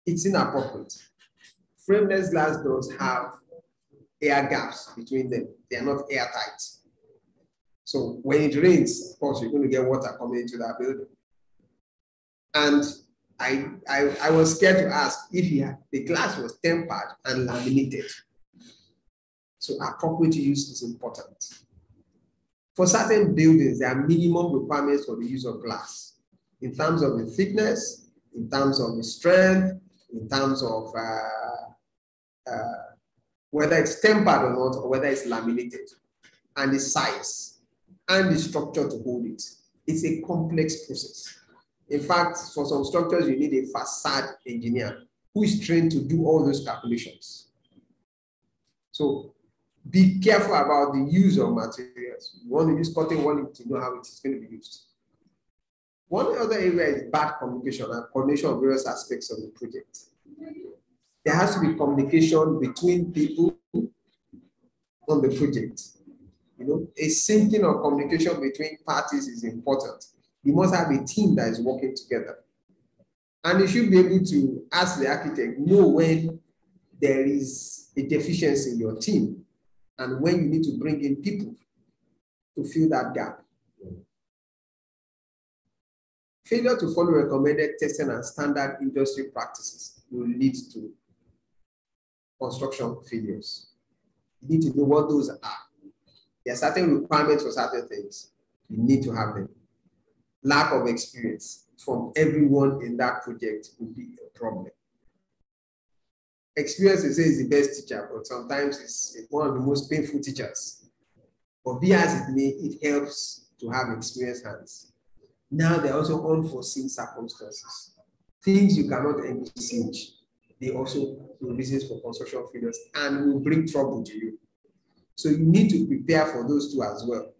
It's inappropriate. Frameless glass doors have air gaps between them. They are not airtight. So when it rains, of course, you're going to get water coming into that building. And I, I, I was scared to ask if he had, the glass was tempered and laminated. So appropriate use is important. For certain buildings, there are minimum requirements for the use of glass in terms of the thickness, in terms of the strength, in terms of uh, uh, whether it's tempered or not, or whether it's laminated, and the size and the structure to hold it. It's a complex process. In fact, for some structures, you need a facade engineer who is trained to do all those calculations. So be careful about the use of materials. You want to use cotton wool to know how it is going to be used. One other area is bad communication and coordination of various aspects of the project. There has to be communication between people on the project. You know, a syncing of communication between parties is important you must have a team that is working together. And you should be able to ask the architect, know when there is a deficiency in your team and when you need to bring in people to fill that gap. Failure to follow recommended testing and standard industry practices will lead to construction failures. You need to know what those are. There are certain requirements for certain things. You need to have them lack of experience from everyone in that project would be a problem. Experience, they say, is the best teacher, but sometimes it's one of the most painful teachers. But be as it may, it helps to have experienced hands. Now there are also unforeseen circumstances, things you cannot envisage. They also reasons for construction failures and will bring trouble to you. So you need to prepare for those two as well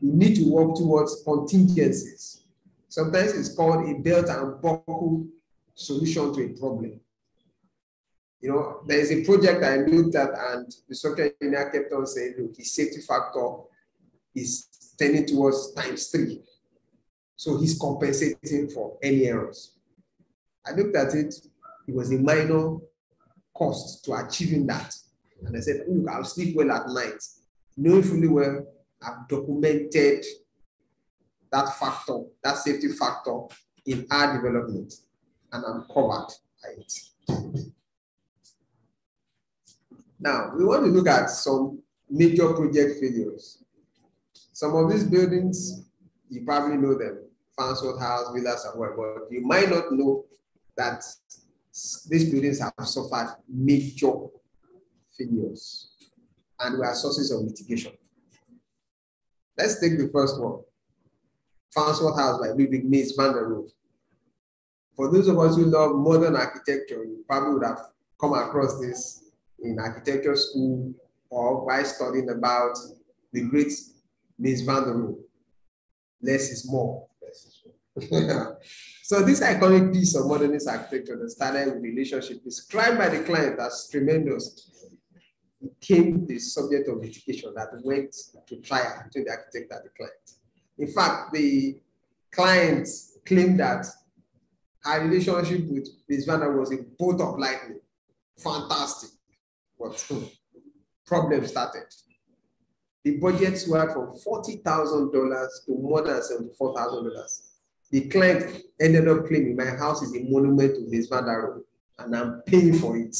you need to work towards contingencies. Sometimes it's called a belt and buckle solution to a problem. You know, there is a project I looked at, and the software engineer kept on saying, look, his safety factor is tending towards times three. So he's compensating for any errors. I looked at it, it was a minor cost to achieving that. And I said, look, I'll sleep well at night, knowing fully well I've documented that factor, that safety factor in our development, and I'm covered by it. Now, we want to look at some major project failures. Some of these buildings, you probably know them, Farnsworth House, Villas, and whatever, but you might not know that these buildings have suffered major failures and were sources of litigation. Let's take the first one. Farnsworth House by Ludwig Mies van der Rohe. For those of us who love modern architecture, you probably would have come across this in architecture school or by studying about the great Mies van der Rohe. Less is more. so this iconic piece of modernist architecture that started with relationship described by the client as tremendous became the subject of litigation that went to trial between the architect and the client. In fact, the client claimed that her relationship with Mies van was a bolt of lightning. Fantastic. But problem started. The budget swelled from $40,000 to more than $74,000. The client ended up claiming my house is a monument to Mies van and I'm paying for it.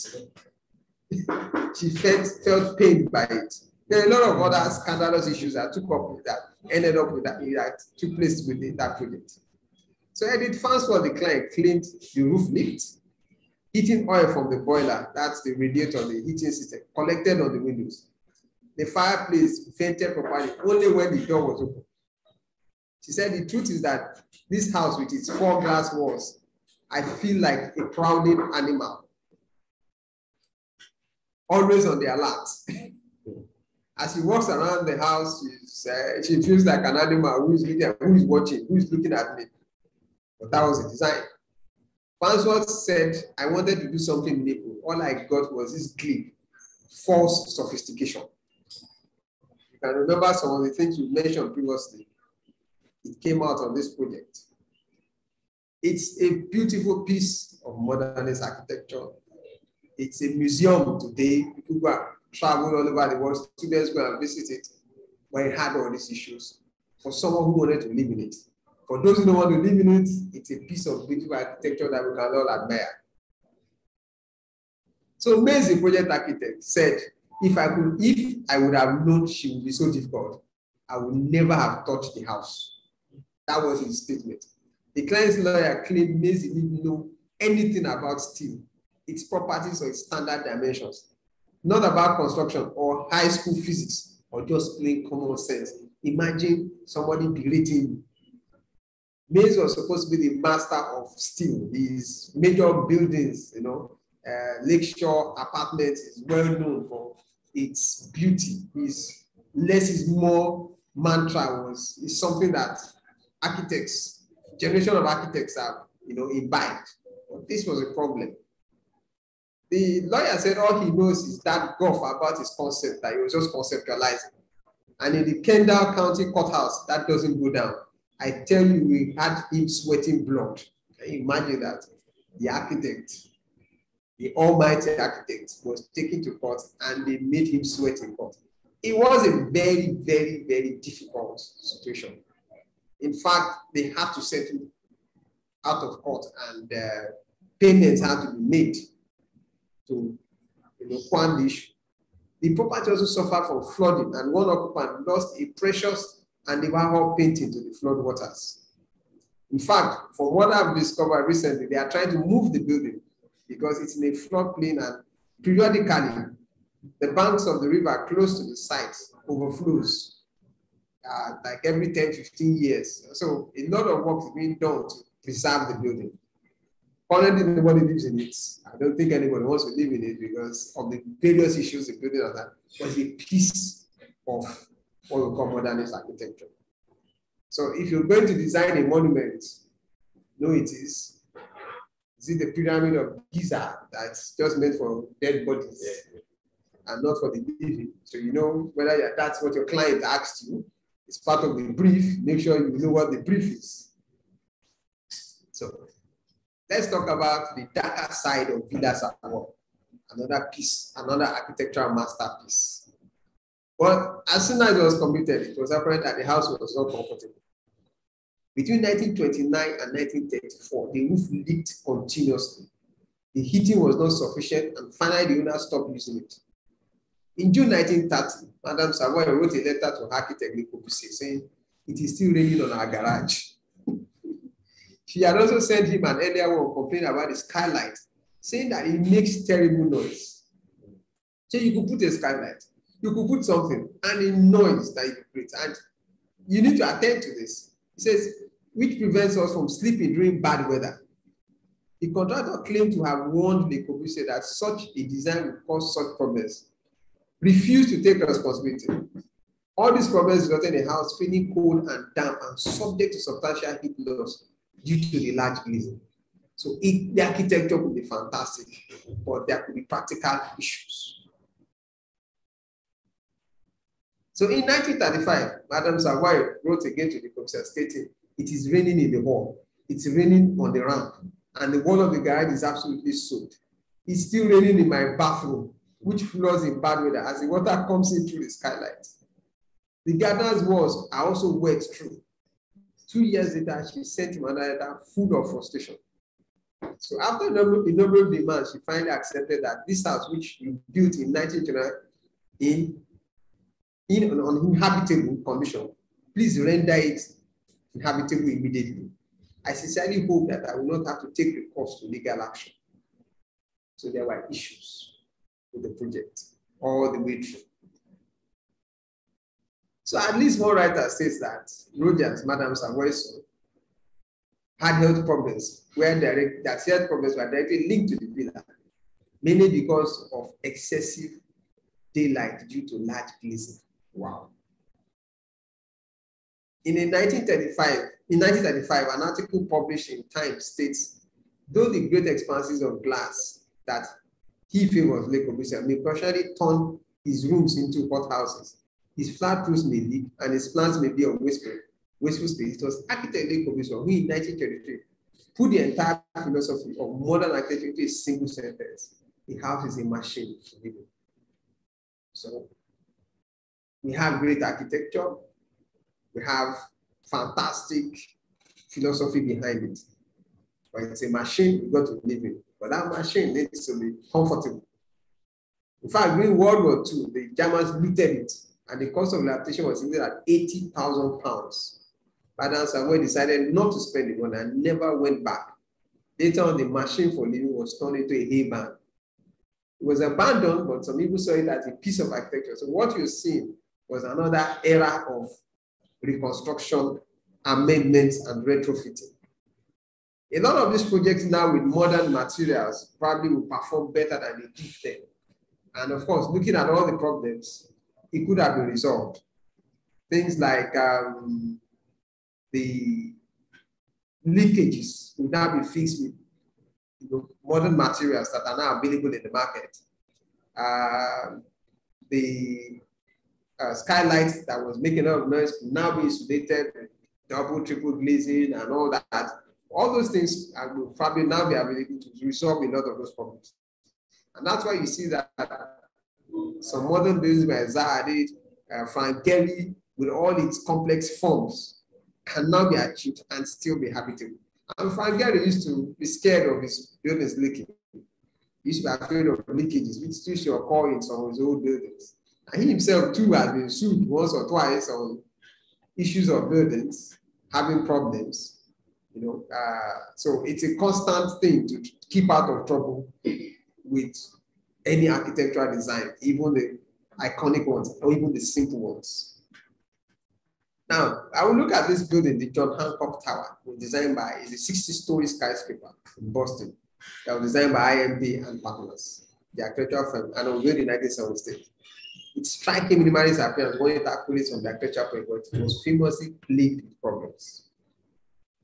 she felt, felt pained by it. There are a lot of other scandalous issues that took up with that, ended up with that, that took place with that project. So Edith Farnsworth, the client, claimed the roof leaked, heating oil from the boiler, that's the radiator, the heating system, collected on the windows. The fireplace vented properly only when the door was open. She said the truth is that this house with its four glass walls, I feel like a prowling animal always on the alert. As he walks around the house, uh, she feels like an animal who is looking, who is watching, who is looking at me. But that was the design. Farnsworth said, I wanted to do something new. All I got was this glib, false sophistication. You can remember some of the things you mentioned previously. It came out on this project. It's a beautiful piece of modernist architecture it's a museum today. People go travel all over the world. Students go and visit it. But it had all these issues. For someone who wanted to live in it. For those who don't want to live in it, it's a piece of beautiful architecture that we can all admire. So Mies, project architect, said, if I could, if I would have known she would be so difficult, I would never have touched the house. That was his statement. The client's lawyer claimed Mies didn't know anything about steel its properties or its standard dimensions. Not about construction or high school physics or just plain common sense. Imagine somebody berating Mies was supposed to be the master of steel. These major buildings, you know, uh, Lakeshore Apartments is well known for its beauty. His less is more mantra was is something that architects, generation of architects have, you know, imbibed. This was a problem. The lawyer said all he knows is that guff about his concept that he was just conceptualizing. And in the Kendall County Courthouse, that doesn't go down. I tell you, we had him sweating blood. Can you imagine that? The architect, the almighty architect, was taken to court and they made him sweat in court. It was a very, very, very difficult situation. In fact, they had to settle out of court and uh, payments had to be made to you know, fund the issue. The property also suffered from flooding, and one occupant lost a precious and the painting to the flood waters. In fact, from what I've discovered recently, they are trying to move the building because it's in a floodplain and periodically the banks of the river close to the site overflows uh, like every 10, 15 years. So a lot of work is being done to preserve the building. Currently, nobody lives in it. I don't think anybody wants to live in it because of the various issues has that. It's a piece of what we call modernist architecture. So if you're going to design a monument, no, it is. Is it the pyramid of Giza that's just meant for dead bodies yeah. and not for the living? So you know whether that's what your client asked you. It's part of the brief. Make sure you know what the brief is. So Let's talk about the darker side of Villas Savoye, another piece, another architectural masterpiece. But as soon as it was completed, it was apparent that the house was not comfortable. Between 1929 and 1934, the roof leaked continuously. The heating was not sufficient, and finally the owner stopped using it. In June 1930, Madame Savoye wrote a letter to architect Le Corbusier saying, it is still raining on our garage. She had also sent him an earlier one complaining about the skylight, saying that it makes terrible noise. So you could put a skylight, you could put something, and noise that you create. And you need to attend to this. He says, which prevents us from sleeping during bad weather. The contractor claimed to have warned Le Corbusier that such a design would cause such problems. Refused to take responsibility. All these problems resulted in a house feeling cold and damp and subject to substantial heat loss due to the large building. So it, the architecture could be fantastic, but there could be practical issues. So in 1935, Madame Savoye wrote again to the Commissioner stating, it is raining in the hall, it's raining on the ramp, and the wall of the garage is absolutely soaked. It's still raining in my bathroom, which floors in bad weather as the water comes in through the skylight. The gardener's walls are also wet through. Two years later, she sent him another letter full of frustration. So after a number, a number of demands, she finally accepted that this house, which you built in 1929 in, in an uninhabitable condition, please render it inhabitable immediately. I sincerely hope that I will not have to take recourse to legal action. So there were issues with the project all the way through. So at least one writer says that Rogers, Madame Savoye's son, had health problems where direct, that health problems were directly linked to the villa, mainly because of excessive daylight due to large glazing. Wow. In 1935, in 1935, an article published in Time states, though the great expanses of glass that he favors Le Corbusier may partially turn his rooms into hothouses, his flat roofs may leak, and his plans may be of wasteful, wasteful space. It was architect Le Corbusier who in 1933 put the entire philosophy of modern architecture into a single sentence. The house is a machine living. So we have great architecture, we have fantastic philosophy behind it. But it's a machine you got to live in. But that machine needs to be comfortable. In fact, during World War II, the Germans looted it and the cost of rehabilitation was estimated at 80,000 pounds. Madame Savoye decided not to spend the money and never went back. Later on, the machine for living was turned into a hay barn. It was abandoned, but some people saw it as a piece of architecture. So what you're seeing was another era of reconstruction, amendments, and retrofitting. A lot of these projects now with modern materials probably will perform better than they did then. And of course, looking at all the problems, it could have been resolved. Things like um, the leakages would now be fixed with you know, modern materials that are now available in the market. Uh, the uh, skylight that was making a lot of noise could now be insulated double, triple glazing and all that. All those things will probably now be available to resolve a lot of those problems. And that's why you see that some modern buildings by uh, Frank Gehry, with all its complex forms, can now be achieved and still be habitable. And Frank Gehry used to be scared of his buildings leaking. He used to be afraid of leakages, which used to occur in some of his old buildings. And he himself too has been sued once or twice on issues of buildings having problems. You know, uh, so it's a constant thing to keep out of trouble with any architectural design, even the iconic ones or even the simple ones. Now, I will look at this building, the John Hancock Tower, was designed by, is a 60-story skyscraper in Boston that was designed by I.M. Pei and Partners, the architectural firm, and unveiled in 1976. Its striking minimalist appearance when it accolades from the architectural point, but it was famously plagued with problems.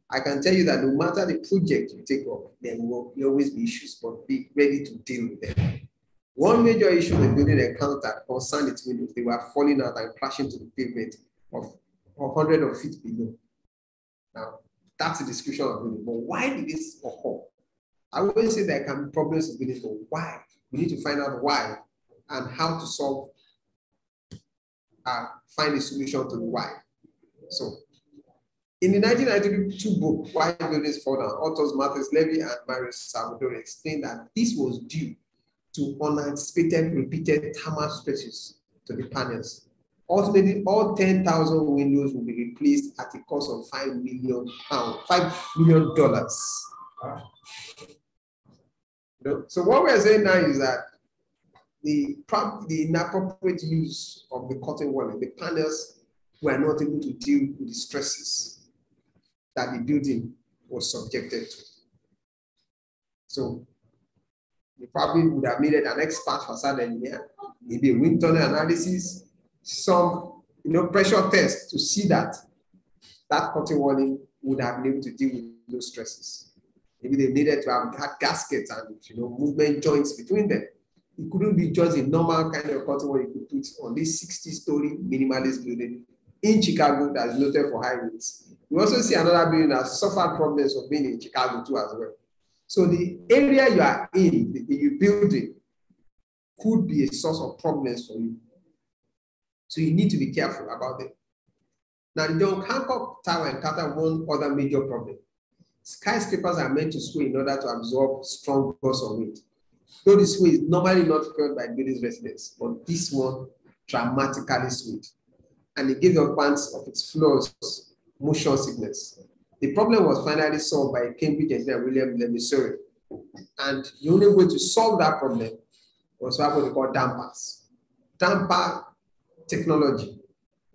I can tell you that no matter the project you take up, there will always be issues, but be ready to deal with them. One major issue the building encountered concerned its windows. They were falling out and crashing to the pavement of 100 of feet below. Now, that's a description of building. But why did this occur? I always say there can be problems with building, but why? We need to find out why and how to solve, uh, find a solution to the why. So, in the 1992 book, Why Buildings Fall Down, authors Matthys Levy and Mario Salvadori explained that this was due to unanticipated repeated thermal stresses to the panels. Ultimately, all 10,000 windows will be replaced at a cost of 5 million pounds, $5 million. So what we're saying now is that the, the inappropriate use of the curtain wall, the panels were not able to deal with the stresses that the building was subjected to. So probably would have needed an expert for facade engineer, maybe a wind tunnel analysis, some you know, pressure test to see that that curtain walling would have been able to deal with those stresses. Maybe they needed to have had gaskets and you know movement joints between them. It couldn't be just a normal kind of curtain wall you could put on this 60-story minimalist building in Chicago that's noted for high rates. We also see another building that suffered problems of being in Chicago too as well. So the area you are in, the, the building, could be a source of problems for you. So you need to be careful about it. Now, the John Hancock Tower encountered one other major problem. Skyscrapers are meant to sway in order to absorb strong force of wind. Though the sway is normally not felt by building residents, but this one dramatically swayed. And it gave the occupants of its floors motion sickness. The problem was finally solved by Cambridge engineer William LeMessurier. And the only way to solve that problem was what we call dampers. Damper technology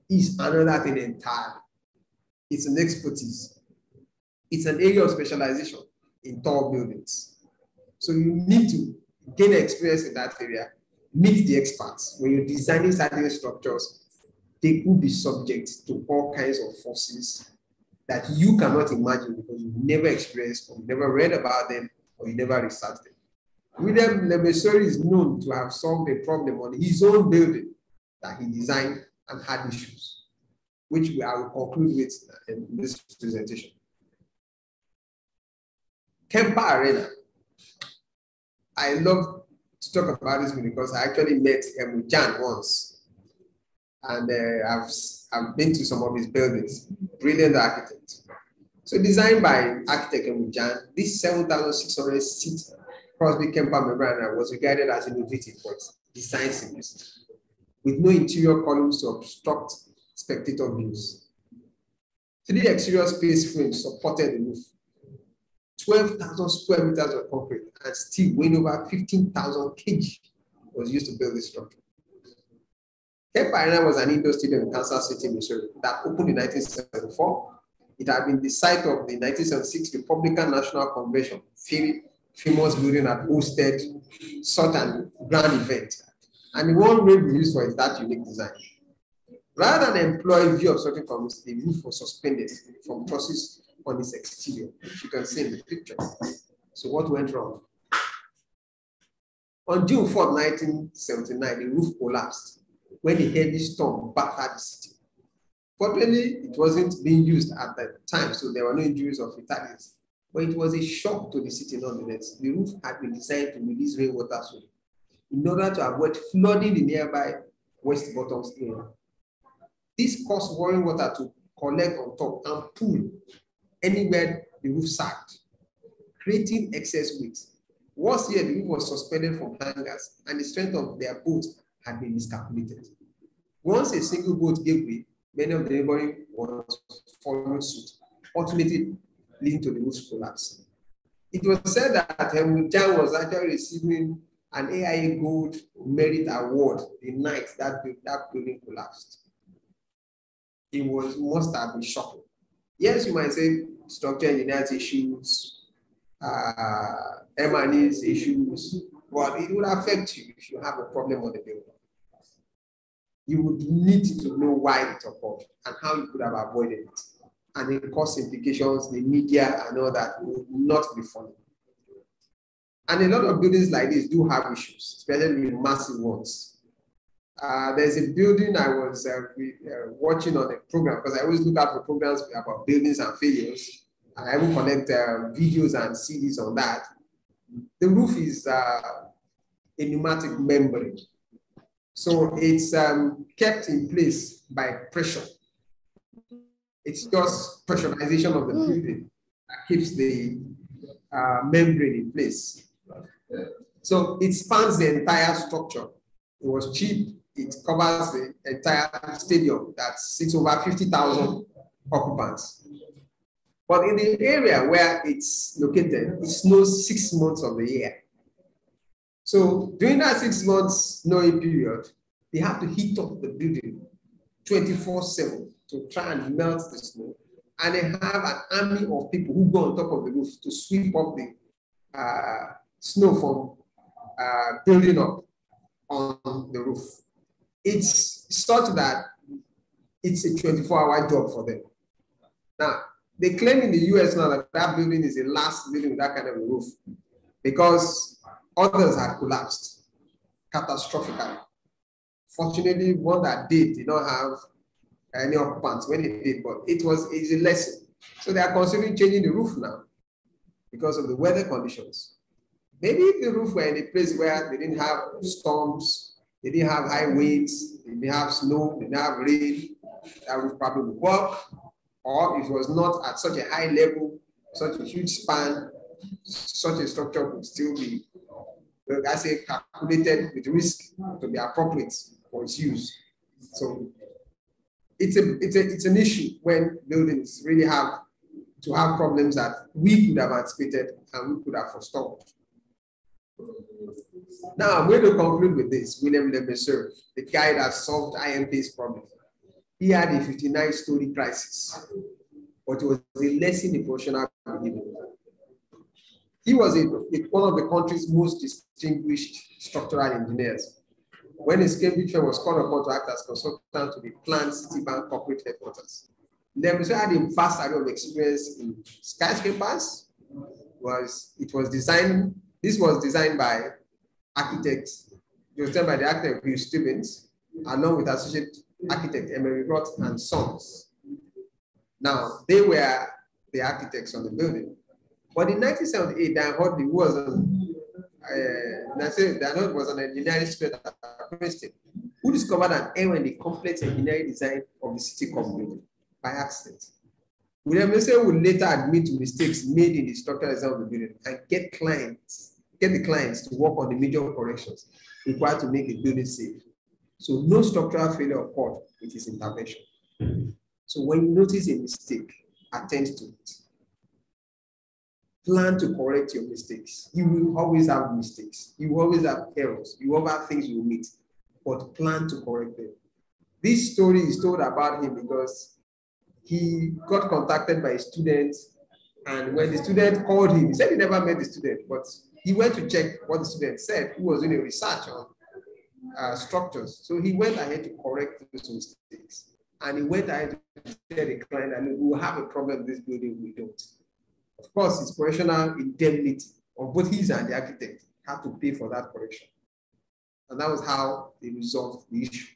is another thing entirely. It's an expertise. It's an area of specialization in tall buildings. So you need to gain experience in that area, meet the experts. When you're designing certain structures, they could be subject to all kinds of forces that you cannot imagine because you've never experienced or never read about them or you never researched them. William LeMessurier is known to have solved a problem on his own building that he designed and had issues, which I will conclude with in this presentation. Kemper Arena. I love to talk about this because I actually met with Jahn once. And uh, I've, I've been to some of his buildings. Brilliant architect. So designed by architect Helmut Jahn, this 7,600 seat Crosby Kemper Memorial was regarded as innovative for its design simplicity with no interior columns to obstruct spectator views. Three exterior space frames supported the roof. 12,000 square meters of concrete and steel weighing over 15,000 kg was used to build this structure. Kemper Arena was an indoor stadium in Kansas City, Missouri that opened in 1974. It had been the site of the 1976 Republican National Convention, famous building that hosted such a grand event and the one way we for is that unique design. Rather than employ view of certain forms, the roof was suspended from trusses on its exterior, which you can see in the picture. So what went wrong? On June 4, 1979, the roof collapsed when a heavy storm battered the city. Fortunately, it wasn't being used at that time, so there were no injuries or fatalities. But it was a shock to the city nonetheless. The roof had been designed to release rainwater swiftly in order to avoid flooding the nearby West Bottoms area. This caused warring water to collect on top and pool anywhere the roof sagged, creating excess weight. Once year, the roof was suspended from hangers and the strength of their bolt had been miscalculated. Once a single bolt gave way, many of the neighboring ones followed suit, ultimately leading to the roof's collapse. It was said that Jahn was actually receiving an AIA Gold Merit Award the night that, that building collapsed. It was must have been shocking. Yes, you might say structure engineers issues, uh, M&E's issues, but it would affect you if you have a problem on the building. You would need to know why it occurred and how you could have avoided it. And the cost implications, the media and all that would not be funny. And a lot of buildings like this do have issues, especially with massive ones. Uh, there's a building I was uh, uh, watching on a program because I always look out for programs about buildings and failures. And I will connect uh, videos and CDs on that. The roof is uh, a pneumatic membrane. So it's um, kept in place by pressure. It's just pressurization of the building that keeps the uh, membrane in place. So it spans the entire structure. It was cheap. It covers the entire stadium that sits over 50,000 occupants. But in the area where it's located, it snows six months of the year. So during that six months snowing period, they have to heat up the building 24 7 to try and melt the snow. And they have an army of people who go on top of the roof to sweep up the uh, snow from uh, building up on the roof. It's such that it's a 24 hour job for them. Now, they claim in the US now that that building is the last building with that kind of roof because others had collapsed catastrophically. Fortunately, one that did did not have any occupants when it did, but it was a lesson. So they are considering changing the roof now because of the weather conditions. Maybe if the roof were in a place where they didn't have storms, they didn't have high winds, they didn't have snow, they didn't have rain, that would probably work. Or if it was not at such a high level, such a huge span, such a structure would still be, I say, calculated with risk to be appropriate for its use. So it's a it's a it's an issue when buildings really have to have problems that we could have anticipated and we could have forestalled. Now I'm going to conclude with this. William LeMessurier, the guy that solved I.M. Pei's problem. He had a 59-story crisis, but it was a lesson in professional behavior. He was a, one of the country's most distinguished structural engineers when his Cambridge was called upon to act as consultant to the planned Citibank corporate headquarters. LeMessurier had a vast array of experience in skyscrapers. Was it was designed? This was designed by architects. It was done by the architect Bill Stubbins, along with associate architect Emery Roth and Sons. Now they were the architects on the building. But in 1978, Diane Hartley was an uh, Dan was an engineering student at Princeton who discovered an error in the complex engineering design of the city building by accident. William Mason would later admit to mistakes made in the structural design of the building and get clients, get the clients to work on the major corrections required to make the building safe. So no structural failure occurred with his intervention. So when you notice a mistake, attend to it. Plan to correct your mistakes. You will always have mistakes. You will always have errors. You will have things you meet, but plan to correct them. This story is told about him because he got contacted by a student. And when the student called him, he said he never met the student, but he went to check what the student said, who was doing a research on uh, structures. So he went ahead to correct those mistakes. And he went ahead to tell the client that we will have a problem with this building, we don't. Of course, his professional indemnity of both his and the architect had to pay for that correction. And that was how they resolved the issue.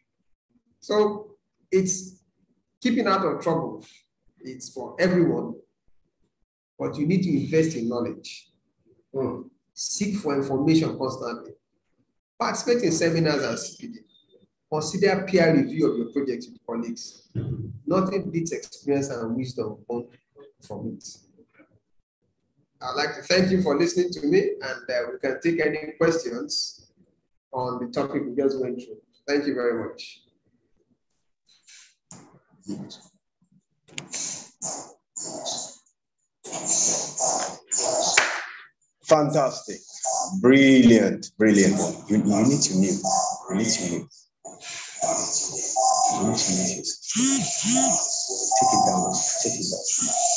So it's keeping out of trouble. It's for everyone, but you need to invest in knowledge. Mm. Seek for information constantly. Participate in seminars and CPD. Consider peer review of your project with colleagues. Nothing beats experience and wisdom from it. I'd like to thank you for listening to me, and uh, we can take any questions on the topic we just went through. Thank you very much. Fantastic. Brilliant. Brilliant. You, you need to mute. You need to mute. You need to mute Take it down. Take it down.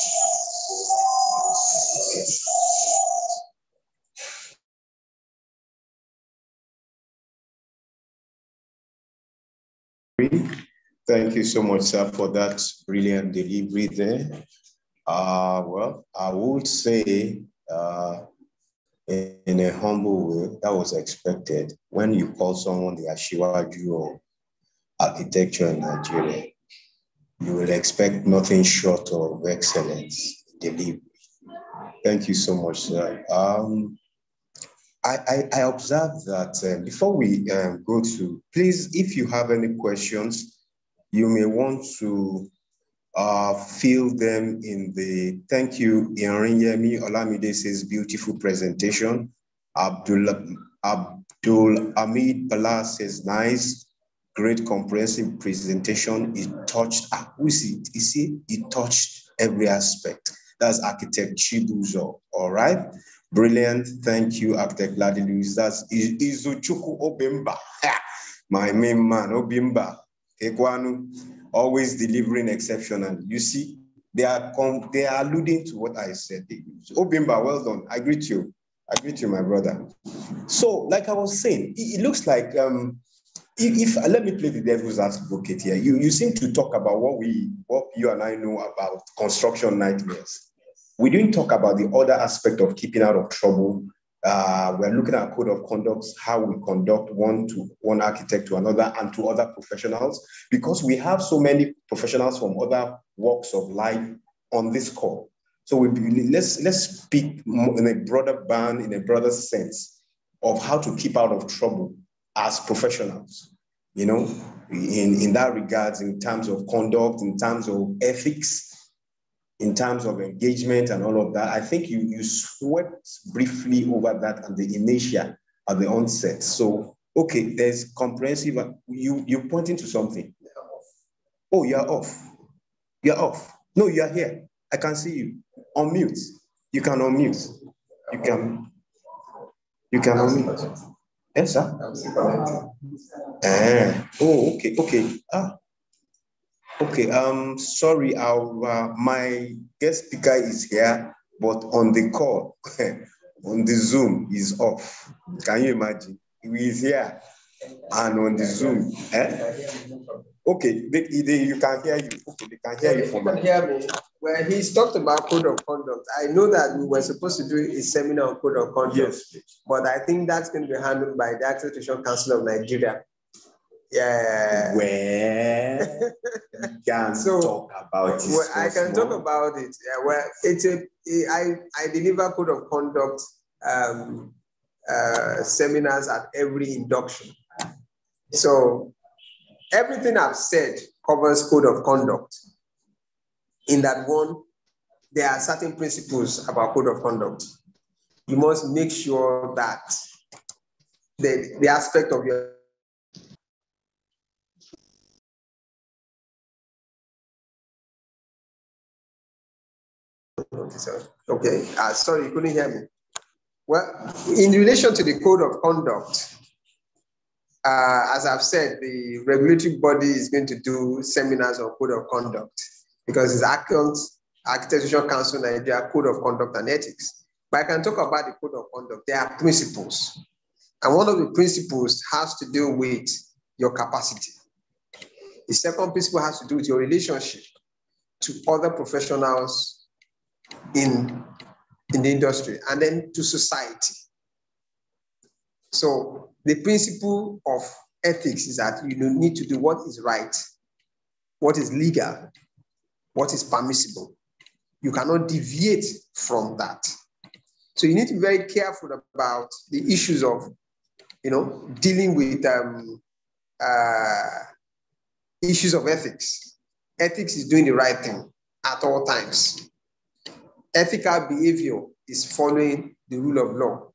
Thank you so much, sir, for that brilliant delivery there. Uh, well, I would say uh, in a humble way, that was expected. When you call someone the Asiwaju of architecture in Nigeria, you will expect nothing short of excellence delivery. Thank you so much, sir. Um, I, I, I observe that uh, before we um, go to, please, if you have any questions, you may want to uh, fill them in the, thank you, Irinyemi Olamide says, beautiful presentation. Abdullah, Abdul Hamid Bala says, nice, great comprehensive presentation. It touched, ah, we see, you see, it touched every aspect. That's architect Chibuzo, all right? Brilliant, thank you, architect Ladi Lewis. That's Izuchukwu Obimba, my main man, Obimba, Ekwanu, always delivering exceptional. You see, they are, they are alluding to what I said. Obimba, well done, I greet you. I greet you, my brother. So, like I was saying, it, it looks like um, if, if, let me play the devil's advocate here. You you seem to talk about what we what you and I know about construction nightmares. We didn't talk about the other aspect of keeping out of trouble. Uh, we're looking at code of conducts, how we conduct one to one architect to another and to other professionals, because we have so many professionals from other walks of life on this call. So we, let's, let's speak in a broader band, in a broader sense of how to keep out of trouble as professionals, you know, in, in that regards, in terms of conduct, in terms of ethics, in terms of engagement and all of that. I think you, you swept briefly over that at the inertia at the onset. So, okay, there's comprehensive, you, you're pointing to something. Oh, you're off. You're off. No, you're here. I can see you. Unmute. You can unmute. You can. You can unmute. Yes, sir. Ah. Oh, okay, okay. Ah. Okay. Um. Sorry. Our uh, my guest speaker is here, but on the call, on the Zoom is off. Can you imagine? He is here, and on the Zoom. Eh? Okay, they, they, you can hear you. Okay, they can hear you. You can hear me. Well, he's talked about code of conduct. I know that we were supposed to do a seminar on code of conduct, yes. but I think that's going to be handled by the Accreditation Council of Nigeria. Yeah. Where can so, talk about it. Well, I can talk about it. Yeah, well, it's a I I deliver code of conduct um, uh, seminars at every induction. So everything I've said covers code of conduct in that one, there are certain principles about code of conduct. You must make sure that the, the aspect of your Okay, uh, sorry, you couldn't hear me. Well, in relation to the code of conduct, uh, as I've said, the regulatory body is going to do seminars on code of conduct because it's ARCON's, Architectural Council Nigeria Code of Conduct and Ethics. But I can talk about the Code of Conduct. There are principles. And one of the principles has to do with your capacity. The second principle has to do with your relationship to other professionals in, in the industry and then to society. So the principle of ethics is that you need to do what is right, what is legal, what is permissible. You cannot deviate from that. So you need to be very careful about the issues of, you know, dealing with um, uh, issues of ethics. Ethics is doing the right thing at all times. Ethical behavior is following the rule of law.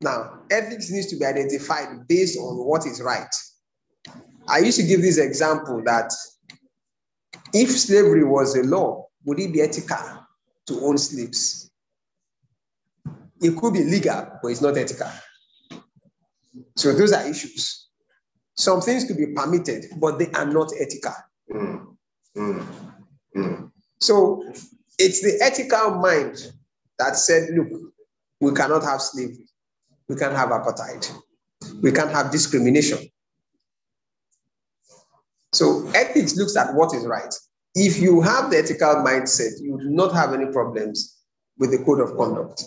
Now, ethics needs to be identified based on what is right. I used to give this example that if slavery was a law, would it be ethical to own slaves? It could be legal, but it's not ethical. So those are issues. Some things could be permitted, but they are not ethical. Mm. Mm. Mm. So it's the ethical mind that said, look, we cannot have slavery. We can't have apartheid. We can't have discrimination. So ethics looks at what is right. If you have the ethical mindset, you do not have any problems with the code of conduct.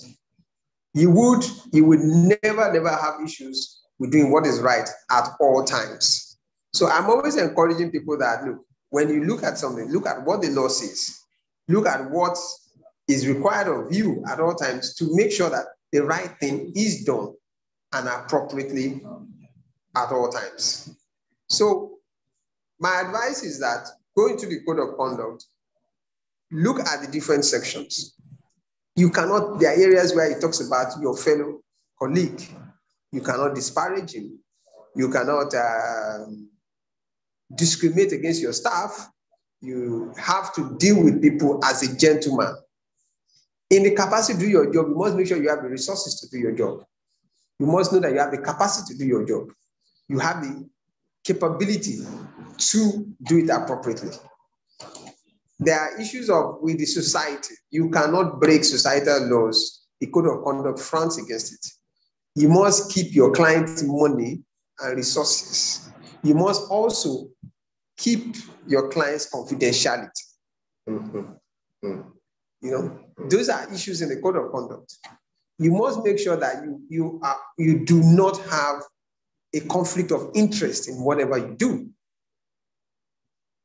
You would, you would never, never have issues with doing what is right at all times. So I'm always encouraging people that look, when you look at something, look at what the law says, look at what is required of you at all times to make sure that the right thing is done and appropriately at all times. So my advice is that go into the code of conduct, look at the different sections. You cannot, there are areas where it talks about your fellow colleague. You cannot disparage him. You cannot um, discriminate against your staff. You have to deal with people as a gentleman. In the capacity to do your job, you must make sure you have the resources to do your job. You must know that you have the capacity to do your job. You have the capability to do it appropriately. There are issues of with the society. You cannot break societal laws. The code of conduct frowns against it. You must keep your client's money and resources. You must also keep your client's confidentiality. Mm-hmm. Mm-hmm. You know, those are issues in the code of conduct. You must make sure that you you are you do not have a conflict of interest in whatever you do.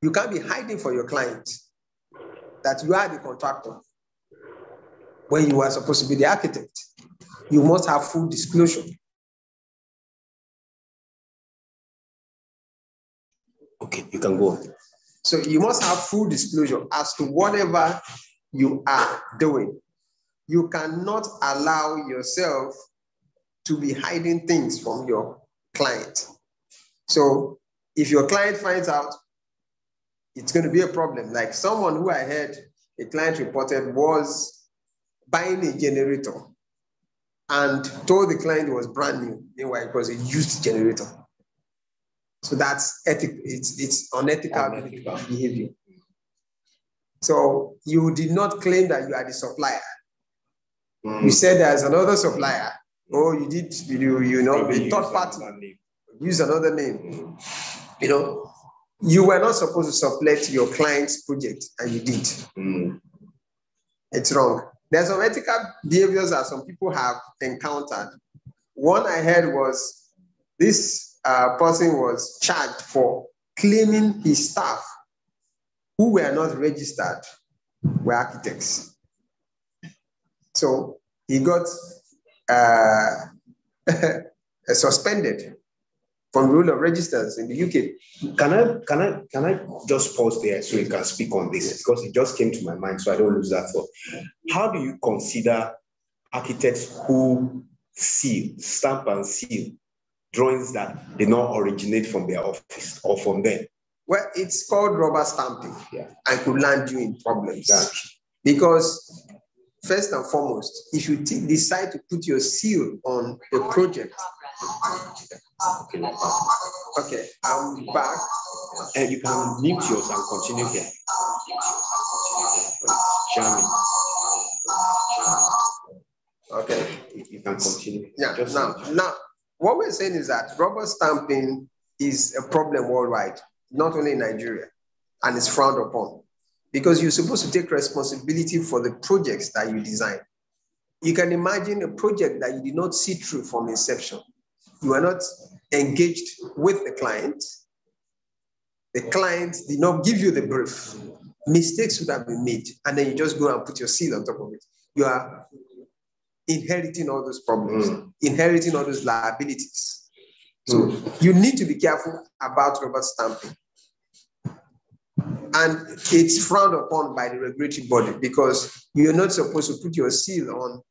You can't be hiding for your client that you are the contractor when you are supposed to be the architect. You must have full disclosure. Okay, you can go on. So you must have full disclosure as to whatever you are doing. You cannot allow yourself to be hiding things from your client. So if your client finds out, it's going to be a problem. Like someone who I heard a client reported was buying a generator and told the client it was brand new. Meanwhile, it was a used generator. So that's ethical, it's, it's unethical, unethical behavior. So you did not claim that you are the supplier. Mm. You said there's another supplier. Oh, you did, you, you know, the third party. Use another name. Mm. You know, you were not supposed to sublet your client's project, and you did. Mm. It's wrong. There's some ethical behaviors that some people have encountered. One I heard was this uh, person was charged for claiming his staff who were not registered were architects. So he got uh, suspended from rule of registers in the UK. Can I can I can I just pause there so you can speak on this because it just came to my mind so I don't lose that thought. How do you consider architects who seal, stamp and seal drawings that did not originate from their office or from them? Well, it's called rubber stamping yeah. and could land you in problems. Because first and foremost, if you decide to put your seal on a project, okay, I'm back. And you can mute yours and continue here. Jamming. Okay. You can continue. Yeah. Just now, now, what we're saying is that rubber stamping is a problem worldwide not only in Nigeria, and it's frowned upon because you're supposed to take responsibility for the projects that you design. You can imagine a project that you did not see through from inception. You are not engaged with the client. The client did not give you the brief. Mistakes would have been made, and then you just go and put your seal on top of it. You are inheriting all those problems, mm. inheriting all those liabilities. So mm. you need to be careful about rubber stamping. And it's frowned upon by the regulatory body because you're not supposed to put your seal on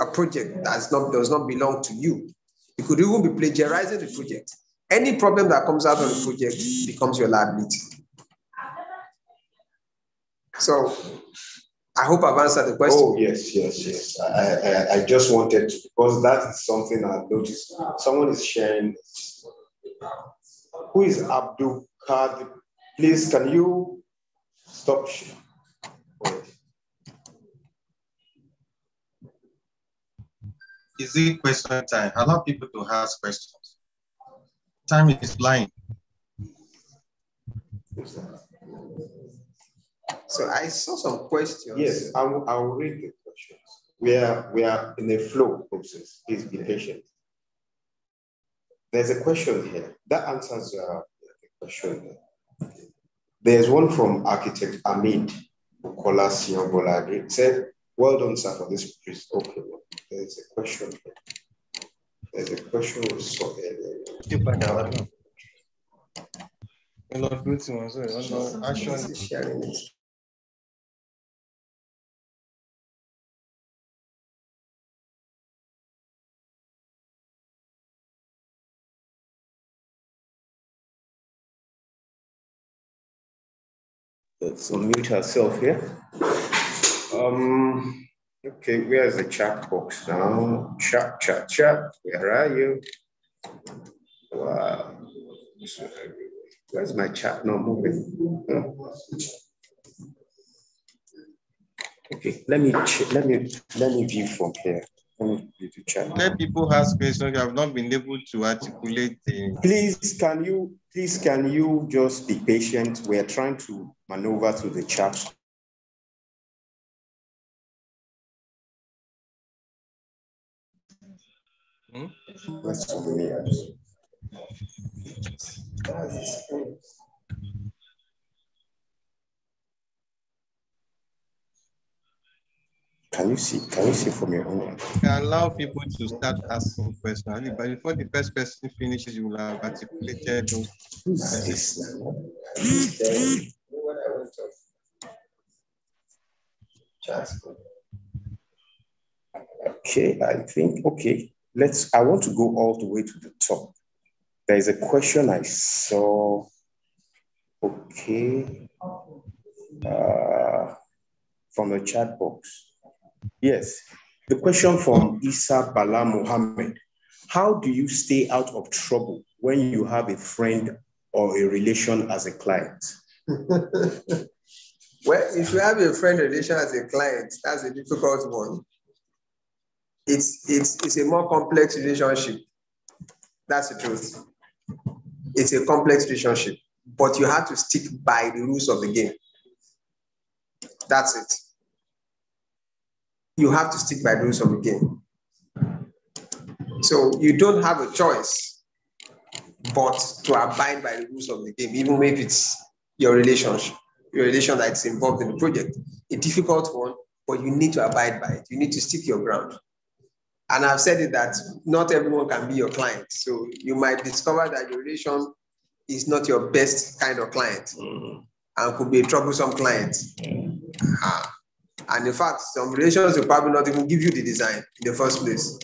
a project that not, does not belong to you. You could even be plagiarizing the project. Any problem that comes out of the project becomes your liability. So I hope I've answered the question. Oh, yes, yes, yes. I, I, I just wanted to, because that is something I've noticed. Someone is sharing. Who is Abdul Kadir? Please, can you stop? Is it question time? Allow people to ask questions. Time is flying. So I saw some questions. Yes, I will, I will read the questions. We are, we are in a flow process. Please be patient. There's a question here. That answers uh, the question. There's one from architect Amid Bukola Sionbolagri. Said, well done, sir, for this piece. Okay, there's a question here. There's a question we saw earlier. Action. Let's unmute herself here. Um, okay, where's the chat box now? Chat, chat, chat. Where are you? Wow. Where's my chat not moving? Okay, let me let me let me view from here. Let people ask questions. You have not been able to articulate. The... Please, can you please can you just be patient? We are trying to maneuver to the chat. Hmm? That's so many Can you see? Can you see from your own? Can allow people to start asking questions, but before the first person finishes, you will have articulated those. Okay, I think okay. Let's. I want to go all the way to the top. There is a question I saw. Okay. Uh, from the chat box. Yes. The question from Isa Bala Mohammed. How do you stay out of trouble when you have a friend or a relation as a client? well, if you have a friend relation as a client, that's a difficult one. It's, it's, it's a more complex relationship. That's the truth. It's a complex relationship, but you have to stick by the rules of the game. That's it you have to stick by the rules of the game. So you don't have a choice but to abide by the rules of the game, even if it's your relationship, your relation that's involved in the project. A difficult one, but you need to abide by it. You need to stick your ground. And I've said it that not everyone can be your client. So you might discover that your relation is not your best kind of client mm-hmm. and could be a troublesome client. Mm-hmm. Uh, and in fact, some relations will probably not even give you the design in the first place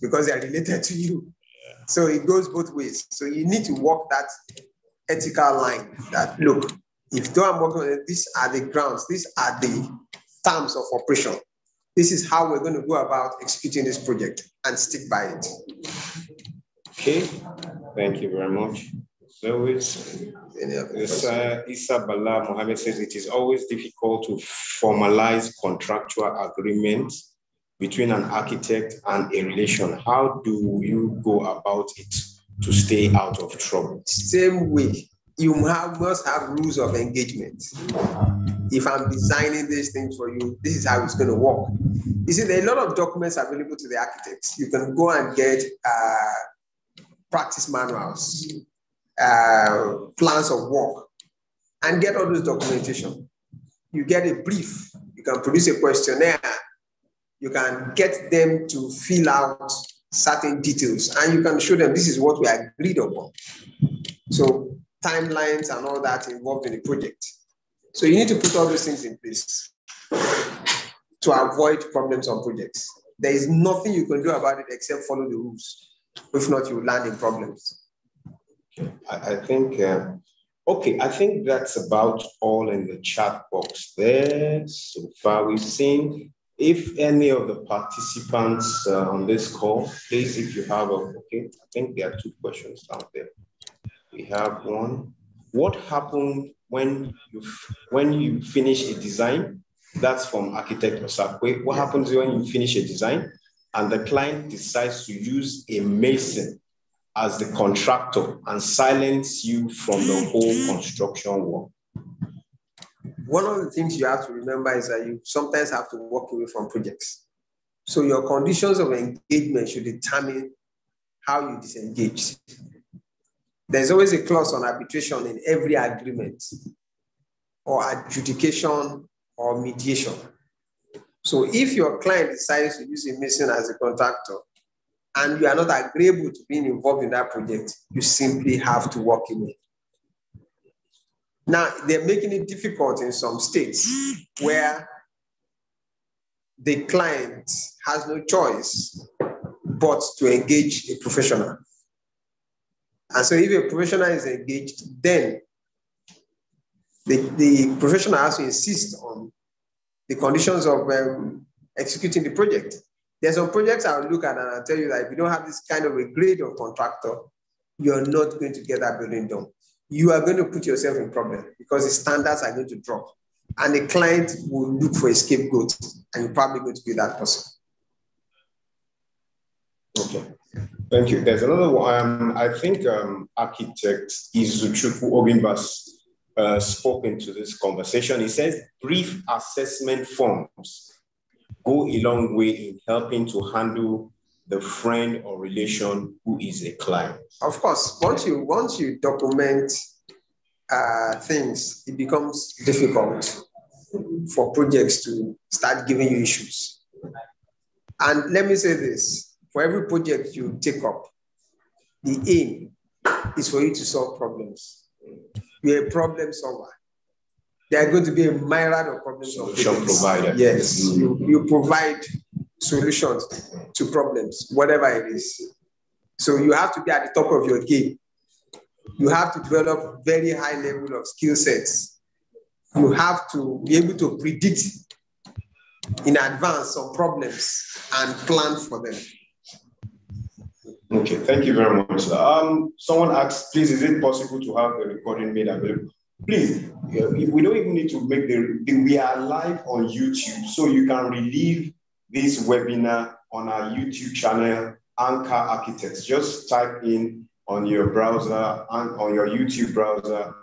because they are related to you. So it goes both ways. So you need to walk that ethical line that look, if though I'm working on it, these are the grounds, these are the terms of operation. This is how we're going to go about executing this project and stick by it. Okay, thank you very much. So it's, it's uh, Issa Bala Mohammed says it is always difficult to formalize contractual agreements between an architect and a relation. How do you go about it to stay out of trouble? Same way. You have, must have rules of engagement. If I'm designing these things for you, this is how it's going to work. You see, there are a lot of documents available to the architects. You can go and get uh, practice manuals uh, plans of work and get all this documentation. You get a brief, you can produce a questionnaire, you can get them to fill out certain details, and you can show them this is what we agreed upon. So, timelines and all that involved in the project. So, you need to put all those things in place to avoid problems on projects. There is nothing you can do about it except follow the rules. If not, you will land in problems. I, I think, uh, okay, I think that's about all in the chat box there. So far, we've seen if any of the participants uh, on this call, please, if you have a, okay, I think there are two questions out there. We have one. What happened when you when you finish a design? That's from architect Osakwe. What happens when you finish a design and the client decides to use a mason as the contractor and silence you from the whole construction work? One of the things you have to remember is that you sometimes have to walk away from projects. So your conditions of engagement should determine how you disengage. There's always a clause on arbitration in every agreement or adjudication or mediation. So if your client decides to use a mason as a contractor, and you are not agreeable to being involved in that project, you simply have to walk away. Now, they're making it difficult in some states where the client has no choice but to engage a professional. And so, if a professional is engaged, then the, the professional has to insist on the conditions of um, executing the project. There's some projects I'll look at and I'll tell you that if you don't have this kind of a grade of contractor, you're not going to get that building done. You are going to put yourself in problem because the standards are going to drop. And the client will look for a scapegoat, and you're probably going to be that person. Okay. Thank you. There's another one. Um, I think um, architect Izuchukwu Ogimbas uh, spoke into this conversation. He says brief assessment forms go a long way in helping to handle the friend or relation who is a client. Of course, once you once you document uh, things, it becomes difficult for projects to start giving you issues. And let me say this: for every project you take up, the aim is for you to solve problems. You're a problem solver. There are going to be a myriad of problems. Solution provider. Yes, you, you provide solutions to problems, whatever it is. So you have to be at the top of your game. You have to develop very high level of skill sets. You have to be able to predict in advance some problems and plan for them. Okay, thank you very much. Um, someone asked, please, is it possible to have the recording made available? Please, we don't even need to make the, we are live on YouTube, so you can relive this webinar on our YouTube channel, ANCA Architects. Just type in on your browser, and on your YouTube browser,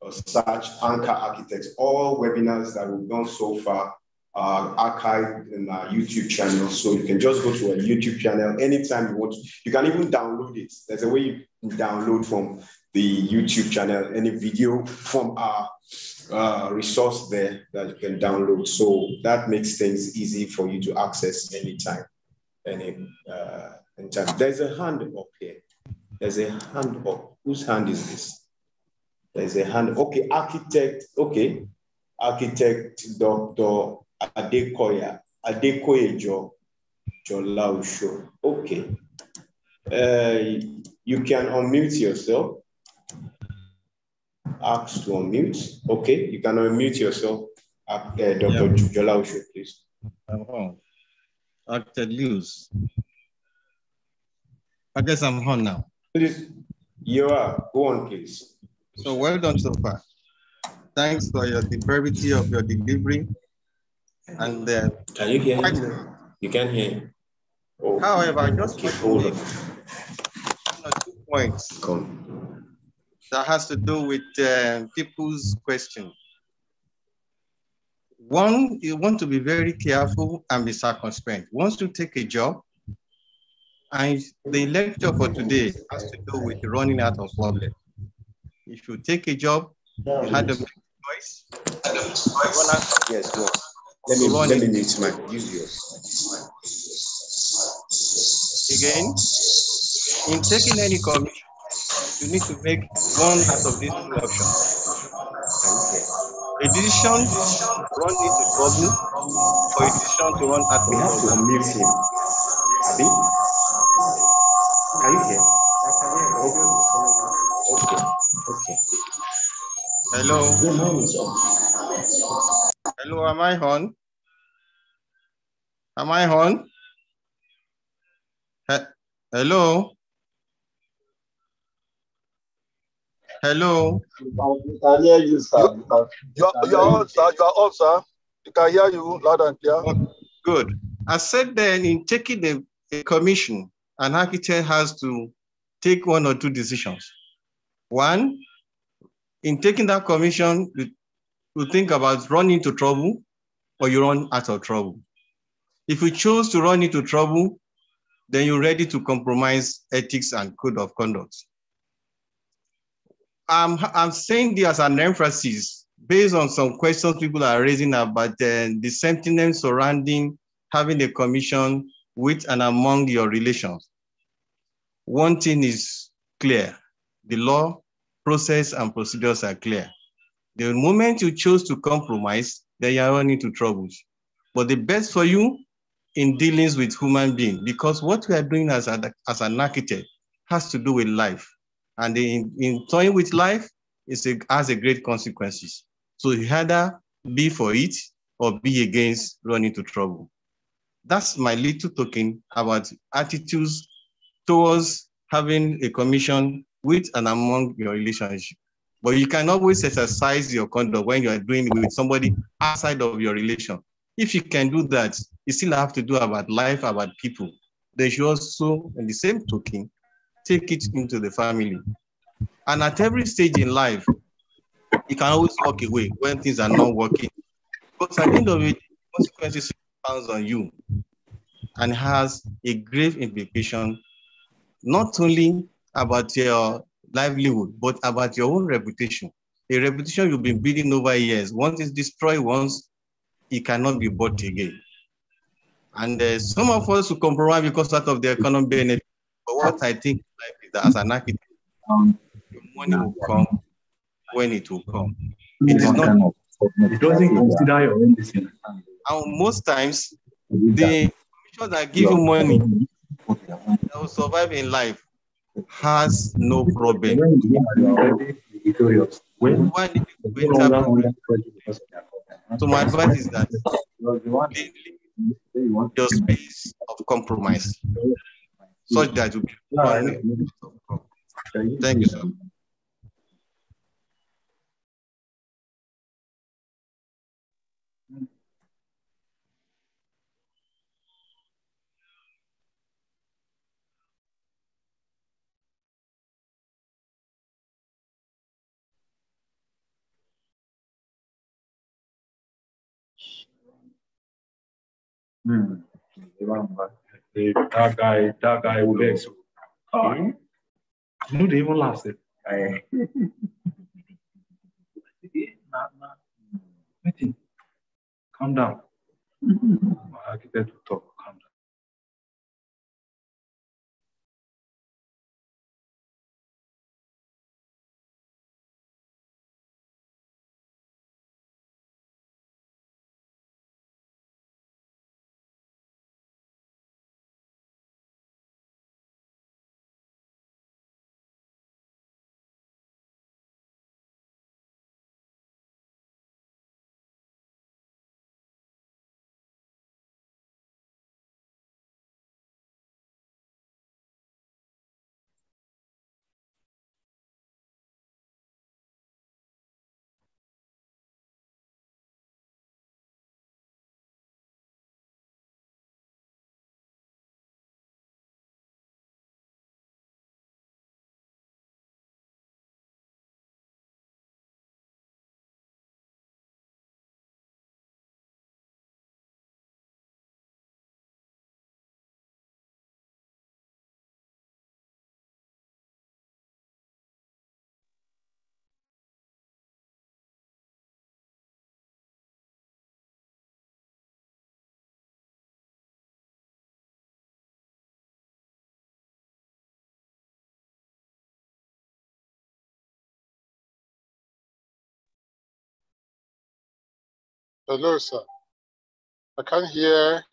or search ANCA Architects. All webinars that we've done so far are archived in our YouTube channel. So you can just go to our YouTube channel anytime you want. You can even download it. There's a way you can download from the YouTube channel any video from our uh, resource there that you can download. So that makes things easy for you to access anytime. Any, uh, anytime. There's a hand up here. There's a hand up. Whose hand is this? There's a hand. Okay, architect. Okay, architect Dr. Adekoya. Adekoya Jo. Jolausho. Okay. Uh, you can unmute yourself asked to unmute. Okay, you can unmute yourself. Uh, Dr. Yeah. Jola Osho, please. I'm on. Acted Lewis. I guess I'm on now. Please, you are. Go on, please. So well done so far. Thanks for your the brevity of your delivery. And then. Uh, can you hear me? You can hear. Oh. However, just keep hold of two points. Come that has to do with uh, people's question. One, you want to be very careful and be circumspect. Once you take a job, and the lecture for today has to do with running out of problem. If you take a job, you had a choice. Yes, go. Let me, let me mute my, use yours. Again, in taking any commission, you need to make one out of these two options. A decision to run into trouble or a decision to run out of We have to unmute him. Abi? Can you hear? Okay. Okay. Hello. Hello, am I on? Am I on? He Hello? Hello. Can hear you, sir. You you're, you're on, sir. You're on, sir. We can hear you loud and clear. Good. I said then in taking the, a commission, an architect has to take one or two decisions. One, in taking that commission, you, you think about run into trouble or you run out of trouble. If you choose to run into trouble, then you're ready to compromise ethics and code of conduct. I'm, I'm saying this as an emphasis based on some questions people are raising about uh, the sentiments surrounding having a commission with and among your relations. One thing is clear, the law, process, and procedures are clear. The moment you choose to compromise, then you are running into troubles. But the best for you in dealings with human beings, because what we are doing as, a, as an architect has to do with life. And in, in toying with life, it's a, has a great consequences. So you either be for it or be against running into trouble. That's my little token about attitudes towards having a commission with and among your relationship. But you can always exercise your conduct when you are doing it with somebody outside of your relation. If you can do that, you still have to do about life, about people. They should also, in the same token, take it into the family. And at every stage in life, you can always walk away when things are not working. Because at the end of it, consequences comes on you and has a grave implication, not only about your livelihood, but about your own reputation. A reputation you've been building over years. Once it's destroyed once, it cannot be bought again. And uh, some of us who compromise because out of the economic benefit. But what I think is that as an architect, your money will come when it will come. It is not. It doesn't consider your own decision. And most times, the commission that give you money that will survive in life has no problem. When Why need better? So my advice is that leave your space of compromise such that you can Thank you, sir. Hmm. That guy, that guy will vex. Oh, no, they even. Wetin? Calm down. My architect will talk. Hello, sir. I can't hear.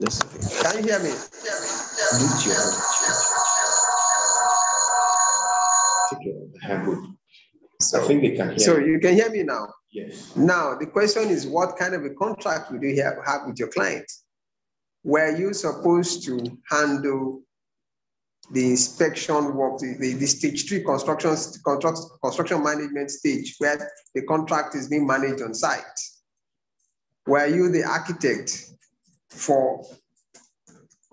Can you hear me? Mute your Take your hair good. I So, think they can hear. so you. you can hear me now. Yes. Now, the question is what kind of a contract would you have, have with your client? Were you supposed to handle the inspection work, the, the, the stage three construction, construct, construction management stage where the contract is being managed on site? Were you the architect for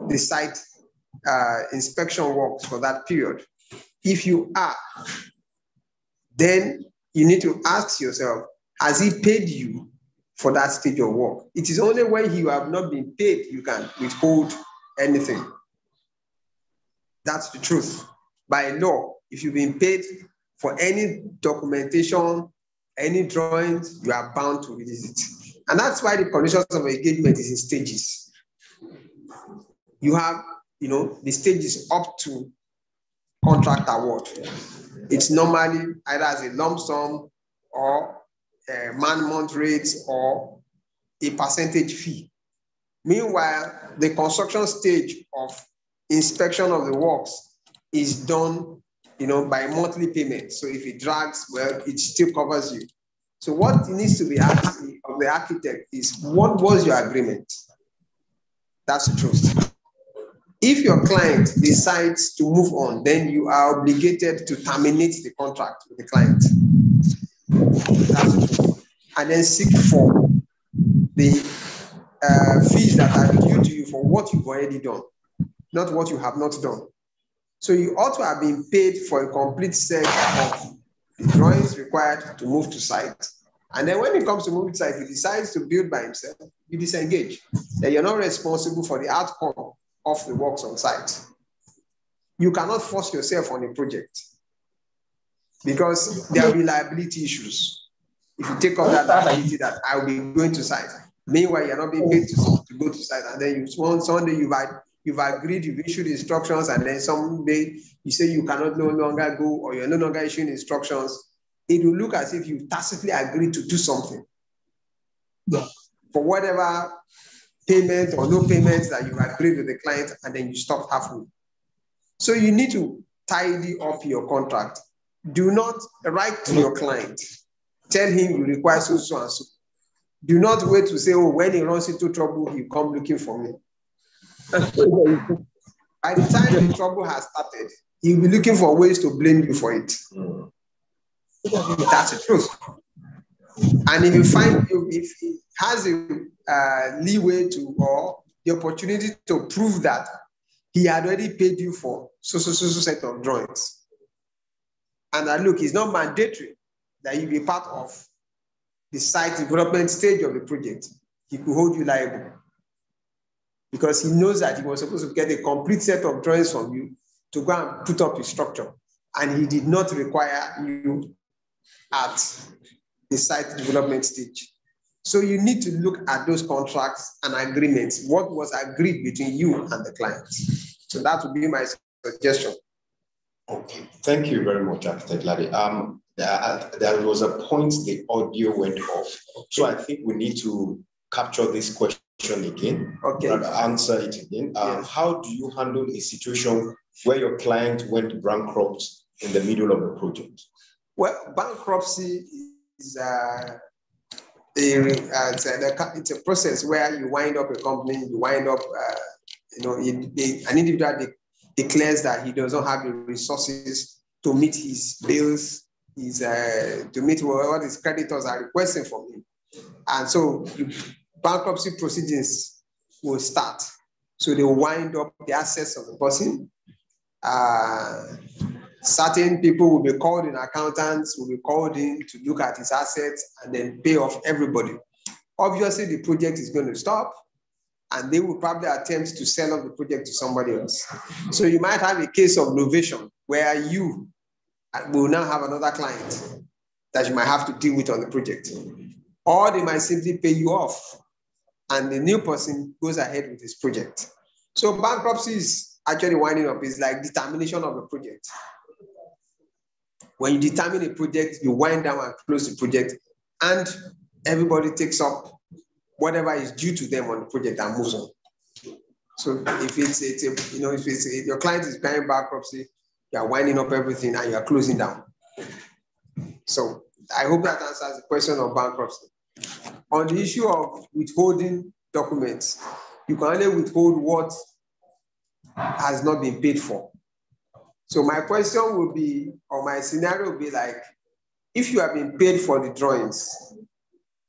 the site uh, inspection works for that period? If you are, then you need to ask yourself, has he paid you for that stage of work? It is only when you have not been paid you can withhold anything. That's the truth. By law, if you've been paid for any documentation, any drawings, you are bound to release it. And that's why the conditions of engagement is in stages. You have, you know, the stages up to contract award. It's normally either as a lump sum or eh, a man month rates or a percentage fee. Meanwhile, the construction stage of inspection of the works is done you know, by monthly payment. So if it drags, well, it still covers you. So what needs to be asked of the architect is what was your agreement? That's the truth. If your client decides to move on, then you are obligated to terminate the contract with the client. That's the truth. And then seek for the uh, fees that are due to you for what you've already done, not what you have not done. So you ought to have been paid for a complete set of the drawings required to move to site. And then when it comes to site, if he decides to build by himself, you disengage. Then you're not responsible for the outcome of the works on site. You cannot force yourself on a project because there will be liability issues. If you take up that liability that I will be going to site, meanwhile you're not being paid to, to go to site, and then you one Sunday you buy you've agreed, you've issued instructions, and then someday you say you cannot no longer go or you're no longer issuing instructions, it will look as if you tacitly agreed to do something. Yeah. For whatever payment or no payment that you agreed with the client, and then you stop halfway. So you need to tidy up your contract. Do not write to your client. Tell him you require so, so, and so. Do not wait to say, oh, when he runs into trouble, he come looking for me. By the time the trouble has started, he'll be looking for ways to blame you for it. Mm. That's the truth. And if you find if he has a uh, leeway to or the opportunity to prove that he had already paid you for so so so so set of drawings, and that look, it's not mandatory that you be part of the site development stage of the project. He could hold you liable because he knows that he was supposed to get a complete set of drawings from you to go and put up his structure. And he did not require you at the site development stage. So you need to look at those contracts and agreements, what was agreed between you and the client. So that would be my suggestion. Okay, thank you very much, Architect Larry. Um, there, there was a point the audio went off. So I think we need to capture this question again, okay. answer it again. Um, yes. How do you handle a situation where your client went bankrupt in the middle of the project? Well, bankruptcy is uh, a, uh, it's, a, it's, a, process where you wind up a company, you wind up, uh, you know, it, it, an individual de- declares that he does not have the resources to meet his bills, his, uh, to meet what his creditors are requesting from him. And so bankruptcy proceedings will start. So they wind up the assets of the person. Certain people will be called in, accountants will be called in to look at his assets and then pay off everybody. Obviously, the project is going to stop and they will probably attempt to sell off the project to somebody else. So you might have a case of novation where you will now have another client that you might have to deal with on the project. Or they might simply pay you off and the new person goes ahead with his project. So bankruptcy is actually winding up. is like determination of the project. When you determine a project, you wind down and close the project, and everybody takes up whatever is due to them on the project and moves on. So if it's, it's a, you know, if it's your client is paying bankruptcy, you are winding up everything and you are closing down. So I hope that answers the question of bankruptcy. On the issue of withholding documents, you can only withhold what has not been paid for. So my question would be, or my scenario would be like, if you have been paid for the drawings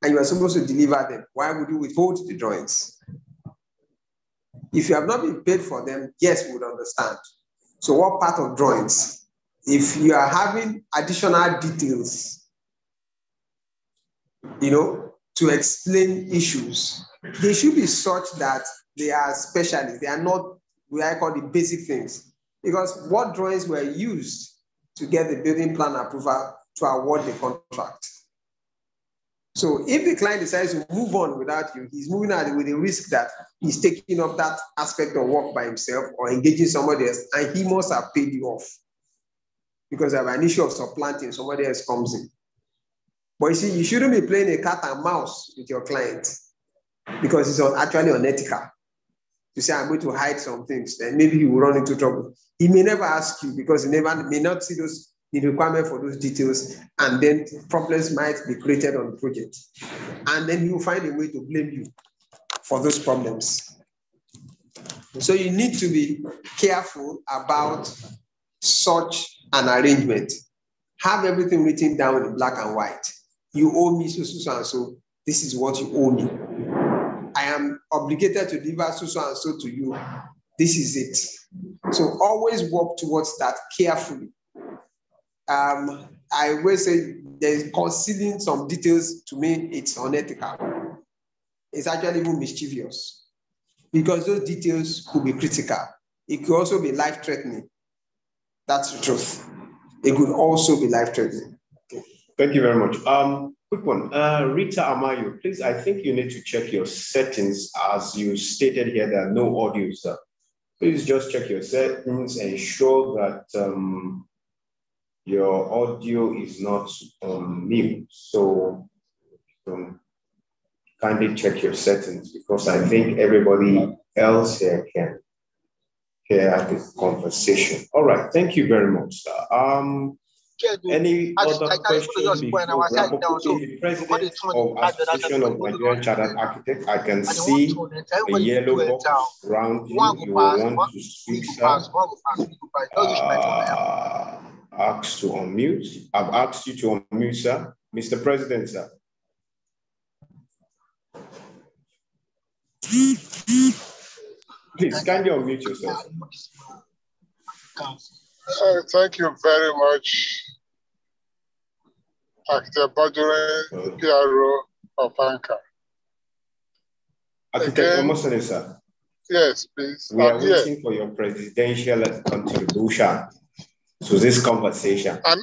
and you are supposed to deliver them, why would you withhold the drawings? If you have not been paid for them, yes, we would understand. So what part of drawings? If you are having additional details you know, to explain issues, they should be such that they are specialists. They are not what I call the basic things. Because what drawings were used to get the building plan approval to award the contract? So if the client decides to move on without you, he's moving out with a risk that he's taking up that aspect of work by himself or engaging somebody else, and he must have paid you off because of an issue of supplanting, somebody else comes in. But you see, you shouldn't be playing a cat and mouse with your client because it's actually unethical. You say, I'm going to hide some things, then maybe he will run into trouble. He may never ask you because he never may not see those the requirement for those details, and then problems might be created on the project. And then he will find a way to blame you for those problems. So you need to be careful about such an arrangement. Have everything written down in black and white. You owe me so, so, so, and so. This is what you owe me. Am obligated to deliver so, so, and so to you. This is it. So always work towards that carefully um, I will say there's concealing some details to me, it's unethical. It's actually even mischievous because those details could be critical. It could also be life threatening. That's the truth. It could also be life threatening. Okay. Thank you very much. Um, quick one. Uh, Rita Amayo, please, I think you need to check your settings as you stated here that no audio, sir. Please just check your settings, and ensure that um, your audio is not on mute. So um, kindly check your settings because I think everybody else here can hear the conversation. All right, thank you very much, sir. Um, any other questions before wrap up? The president of Association of Nigerian Chartered Architects, I can see a yellow box around you. You want to speak, sir. Uh, asked to unmute. I've asked you to unmute, sir. Mr. President, sir. Please, kindly unmute yourself. Uh, thank you very much, Actor Badure, PRO of ANCA. Architect Omosone, sir. Yes, please. We are waiting for your presidential contribution to this conversation. I'm,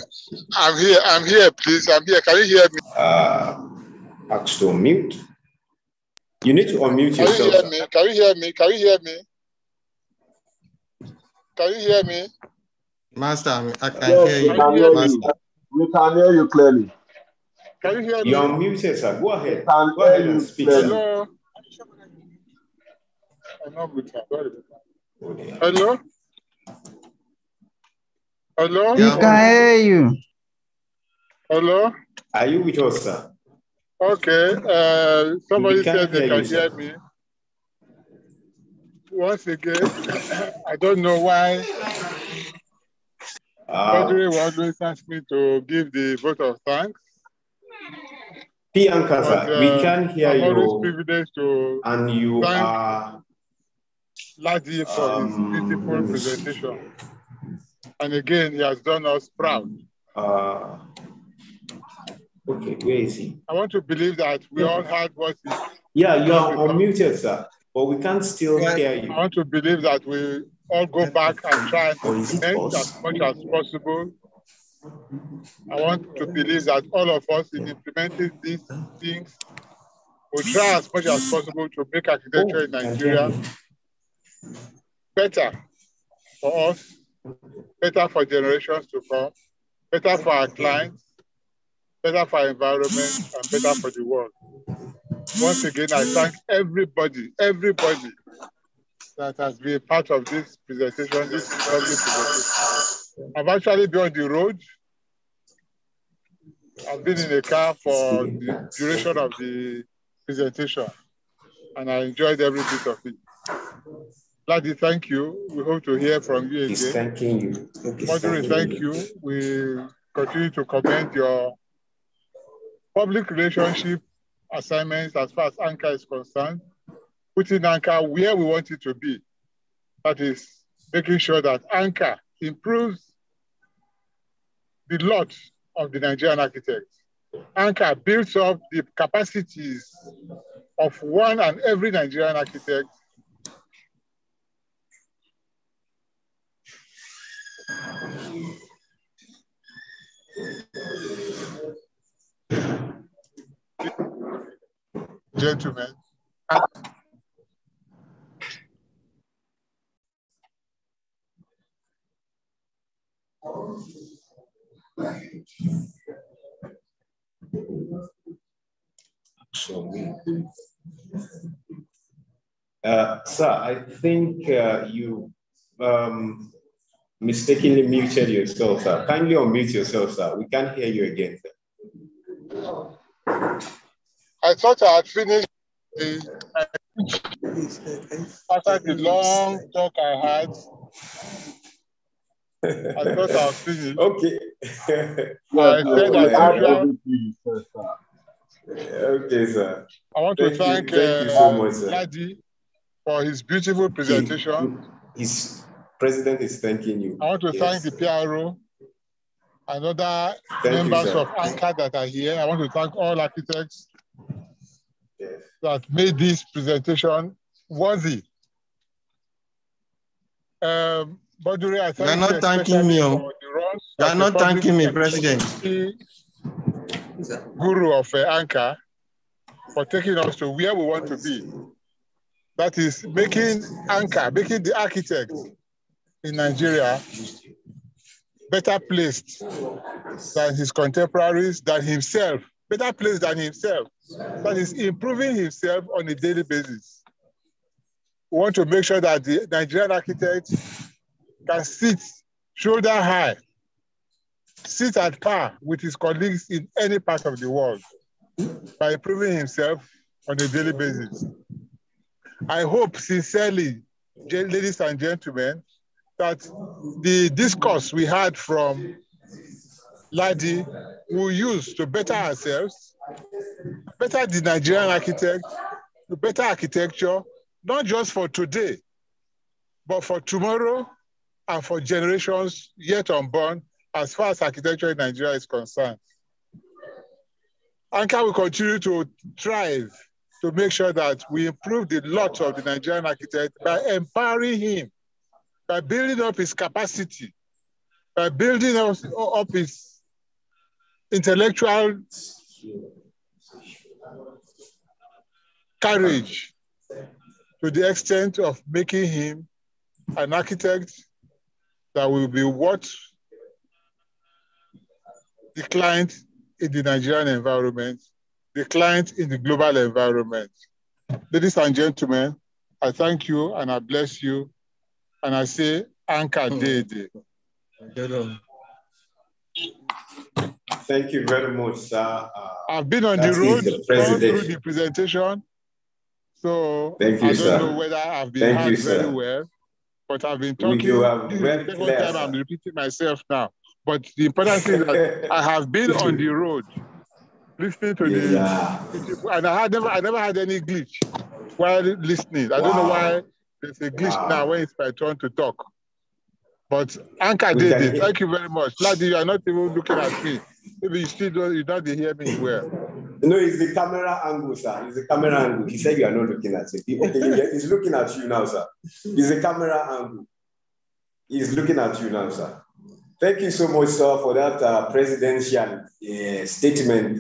I'm here. I'm here, please. I'm here. Can you hear me? Uh, ask to unmute. You need to unmute Can yourself. you hear me? Can you hear me? Can you hear me? Can you hear me? Master, I can Yes, hear you. can hear you. Master. We can hear you clearly. Can you hear me? You're unmuted, sir. Go ahead. We can Go ahead and speak. clearly. Hello. I'm not with her. Where is it? Hello. Hello. We can hear you. Hello. Are you with us, sir? Okay. Uh, somebody We said they hear can you, hear me. Once again, I don't know why Uh, Baduri will always ask me to give the vote of thanks. Pianka, But, sir, we uh, can hear I'm always you, privileged to and you Thank- are. Ladi for Um, his beautiful let me see. presentation. And again, he has done us proud. Uh, okay, where is he? I want to believe that we all had what he Yeah, you are unmuted, sir, but we can't still hear you. I want to believe that we all go back and try and Or implement as much as possible. I want to believe that all of us in implementing these things will try as much as possible to make architecture Oh, in Nigeria better for us, better for generations to come, better for our clients, better for our environment, and better for the world. Once again, I thank everybody, everybody that has been part of this presentation, this lovely presentation. I've actually been on the road. I've been in a car for the duration of the presentation, and I enjoyed every bit of it. Ladi, thank you. We hope to hear from you again. He's thanking you. Thanking thank you. We continue to commend your public relationship assignments as far as ANCA is concerned, putting ANCA where we want it to be. That is making sure that ANCA improves the lot of the Nigerian architects. ANCA builds up the capacities of one and every Nigerian architect gentlemen. Uh, sir, I think uh, you um, mistakenly muted yourself, sir. Kindly unmute yourself, sir. We can't hear you again, sir. I thought I had finished the, after the long talk I had. I thought I was finished. okay. I said as Add usual, everything, sir, sir. okay, sir. I want to Thank thank, you. Thank you uh, so much, sir. Ladi for his beautiful presentation. His president is thanking you. I want to Yes. thank the PRO and other Thank members sir. of ANCA that are here. I want to thank all architects Yes. that made this presentation worthy. Um, I thank You're not thanking me, oh. You're not thanking me, President. Guru of uh, ANCA for taking us to where we want to be. That is making ANCA, making the architect in Nigeria better placed than his contemporaries, than himself, better placed than himself. That is improving himself on a daily basis. We want to make sure that the Nigerian architect can sit shoulder high, sit at par with his colleagues in any part of the world by improving himself on a daily basis. I hope sincerely, ladies and gentlemen, that the discourse we had from Ladi will use to better ourselves, better the Nigerian architect, better architecture, not just for today, but for tomorrow and for generations yet unborn as far as architecture in Nigeria is concerned. ANCA will continue to thrive to make sure that we improve the lot of the Nigerian architect by empowering him, by building up his capacity, by building up, up his intellectual courage to the extent of making him an architect that will be what the client in the Nigerian environment, the client in the global environment. Ladies and gentlemen, I thank you and I bless you. And I say, ANCA Dede. Thank you very much, sir. Uh, I've been on the road, the through the presentation. So Thank you, I don't sir. know whether I've been Thank heard you, very well, but I've been talking. you are this is very the second clear, time I'm repeating myself now. But the important thing is that I have been on the road, listening to the yeah. and I had never I never had any glitch while listening. I don't know why there's a glitch Wow. now when it's my turn to talk. But ANCA did it. Thank you very much. Ladi, you are not even looking at me. Maybe you still don't you don't hear me well. No, it's the camera angle, sir. It's the camera angle. He said you are not looking at it. Okay, he's looking at you now, sir. It's the camera angle. He's looking at you now, sir. Thank you so much, sir, for that uh, presidential uh, statement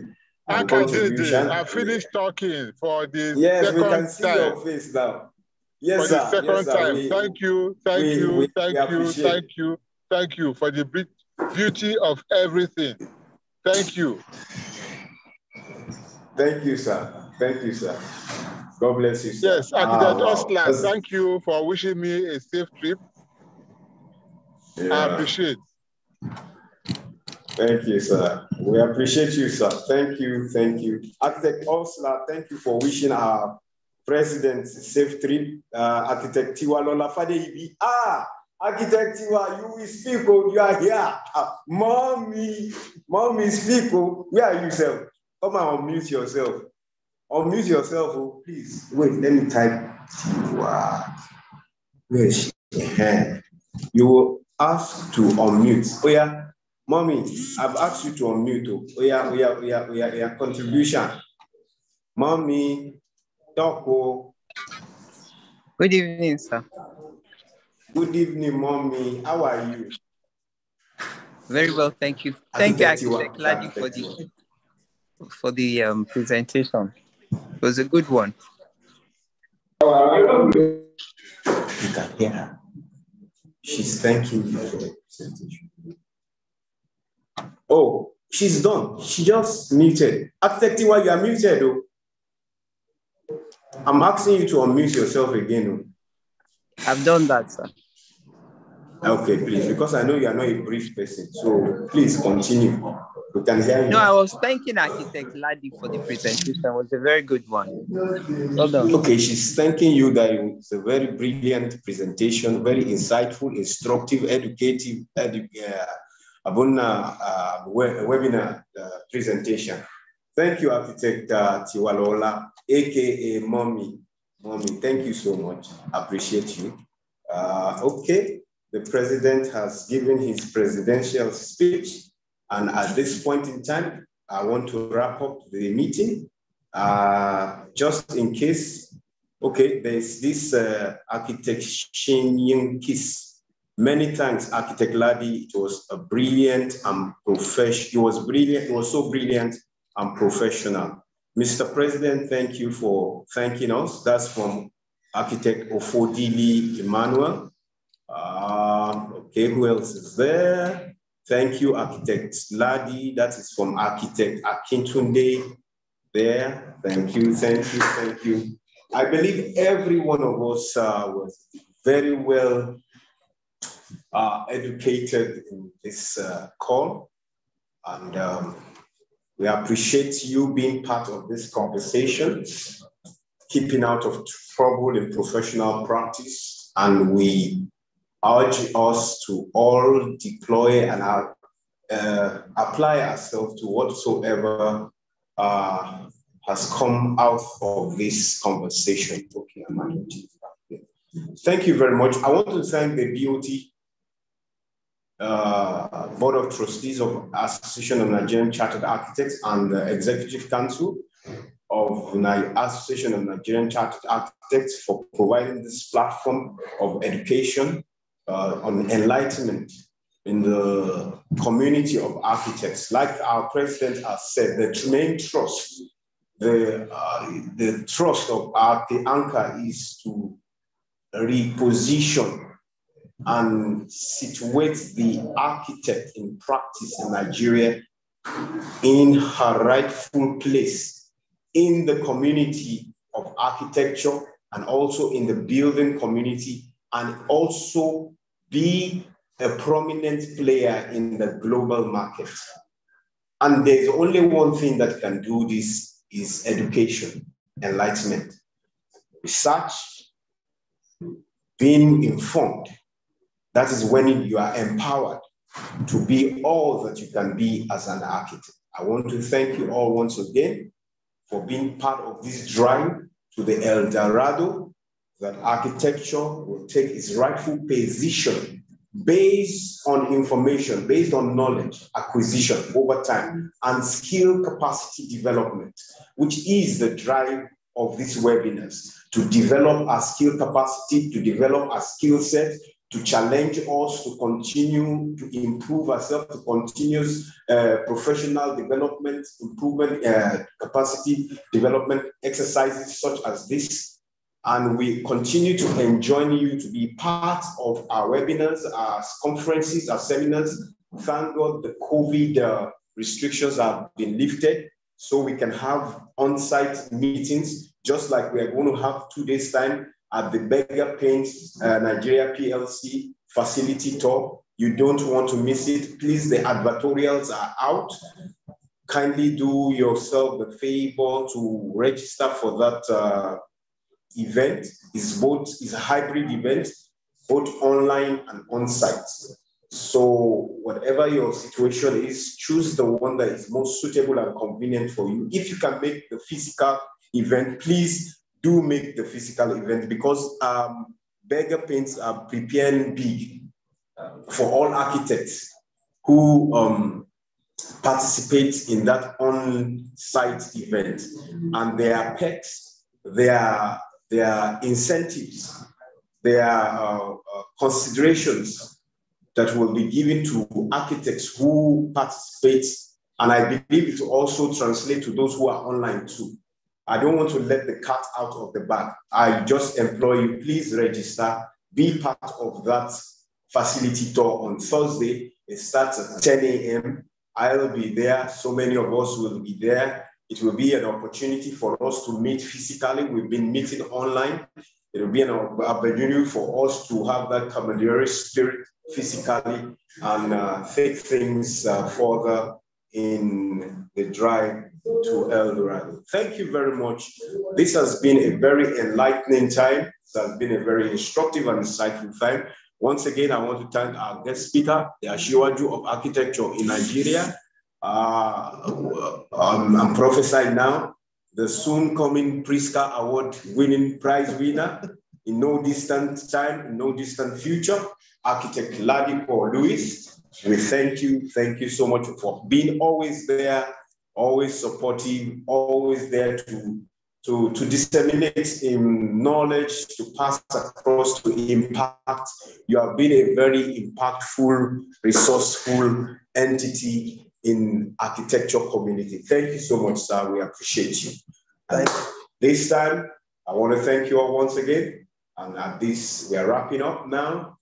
did it. contribution. I finished talking for the Yes, we can see time. your face now. Yes, for sir. the second yes, sir. time. We- thank you, thank we- you, we- thank you, thank you, thank you for the beauty of everything. Thank you. Thank you, sir. Thank you, sir. God bless you, sir. Yes, Architect Ah, wow. Oslan, That's- thank you for wishing me a safe trip. I appreciate. Thank you, sir. We appreciate you, sir. Thank you, thank you. Architect Osla, thank you for wishing our president safe trip. Uh, Architect Tiwa Lola Fadeibi. Ah, Architect Tiwa, you will speak, oh, you are here. Ah, mommy, mommy, speak, oh. Where are you, sir? Come and unmute yourself. Unmute yourself, oh, please. Wait, let me type Tiwa. Where is she? Eh, You will ask to unmute. Oh, yeah. Mommy, I've asked you to unmute. Oh, yeah, oh, yeah, oh, yeah, oh, yeah, oh, yeah, contribution. Mommy, talk. Oh. Good evening, sir. Good evening, mommy. How are you? Very well, thank you. Thank you, think that you Architect are- Ladi, for thank the for the um, presentation. It was a good one. You can hear her. She's thanking you for the presentation. Oh, she's done. She just muted. Architect Tiwa, you are muted. Oh. I'm asking you to unmute yourself again. I've done that, sir. Okay, please, because I know you are not a brief person. So please continue. We can hear you. No, I was thanking Architect Ladi for the presentation. It was a very good one. Well. Okay, she's thanking you that it's a very brilliant presentation, very insightful, instructive, educative, edu- uh, abuna, uh, we- webinar uh, presentation. Thank you, Architect uh, Tiwalola, aka Mommy. Mommy, thank you so much. Appreciate you. Uh, okay, the president has given his presidential speech, and at this point in time, I want to wrap up the meeting. Uh, just in case, okay, there's this uh, architect Shin Ying Kis. Many thanks, Architect Ladi. It was a brilliant and professional. It was brilliant. It was so brilliant and professional. Mr. President, thank you for thanking us. That's from Architect Ofodili Emmanuel. Okay, who else is there? Thank you, Architect Ladi. That is from Architect Akintunde there. Thank you, thank you, thank you. I believe every one of us uh, was very well uh, educated in this uh, call. And um, we appreciate you being part of this conversation, keeping out of trouble in professional practice. And we urge us to all deploy and uh, uh, apply ourselves to whatsoever uh, has come out of this conversation. Okay. Thank you very much. I want to thank the BOT uh, Board of Trustees of Association of Nigerian Chartered Architects and the Executive Council of Association of Nigerian Chartered Architects for providing this platform of education uh, on enlightenment in the community of architects. Like our president has said, the main trust, the, uh, the trust of our, the ANCA is to reposition and situate the architect in practice in Nigeria in her rightful place in the community of architecture and also in the building community and also be a prominent player in the global market. And there's only one thing that can do this is education, enlightenment, research, being informed. That is when you are empowered to be all that you can be as an architect. I want to thank you all once again for being part of this drive to the El Dorado that architecture will take its rightful position based on information, based on knowledge acquisition over time, and skill capacity development, which is the drive of these webinars to develop our skill capacity, to develop our skill set, to challenge us to continue to improve ourselves, to continuous uh, professional development, improvement, uh, capacity development exercises such as this. And we continue to enjoin you to be part of our webinars, our conferences, our seminars. Thank God the COVID uh, restrictions have been lifted so we can have on-site meetings, just like we are going to have two days time at the Berger Paints uh, Nigeria PLC facility tour. You don't want to miss it. Please, the advertorials are out. Kindly do yourself the favor to register for that uh, event. is both is a hybrid event, both online and on-site. So whatever your situation is, choose the one that is most suitable and convenient for you. If you can make the physical event, please do make the physical event because um, Berger Paints are preparing big for all architects who um, participate in that on-site event. And their perks, their, their incentives, their uh, uh, considerations that will be given to architects who participate. And I believe it will also translate to those who are online too. I don't want to let the cat out of the bag. I just implore you, please register, be part of that facility tour on Thursday. It starts at 10 a.m. I'll be there. So many of us will be there. It will be an opportunity for us to meet physically. We've been meeting online. It will be an opportunity for us to have that camaraderie spirit physically and uh, take things uh, further in the drive to El Dorado. Thank you very much. This has been a very enlightening time. It has been a very instructive and insightful time. Once again, I want to thank our guest speaker, the Ashiwaju of Architecture in Nigeria. Uh, um, I'm prophesying now, the soon coming Pritzker Award winning prize winner in no distant time, in no distant future, Architect Ladipo Lewis. We thank you. Thank you so much for being always there, always supportive, always there to, to, to disseminate in knowledge, to pass across, to impact. You have been a very impactful, resourceful entity in architecture community. Thank you so much, sir. We appreciate you. This time, I want to thank you all once again. And at this, we are wrapping up now.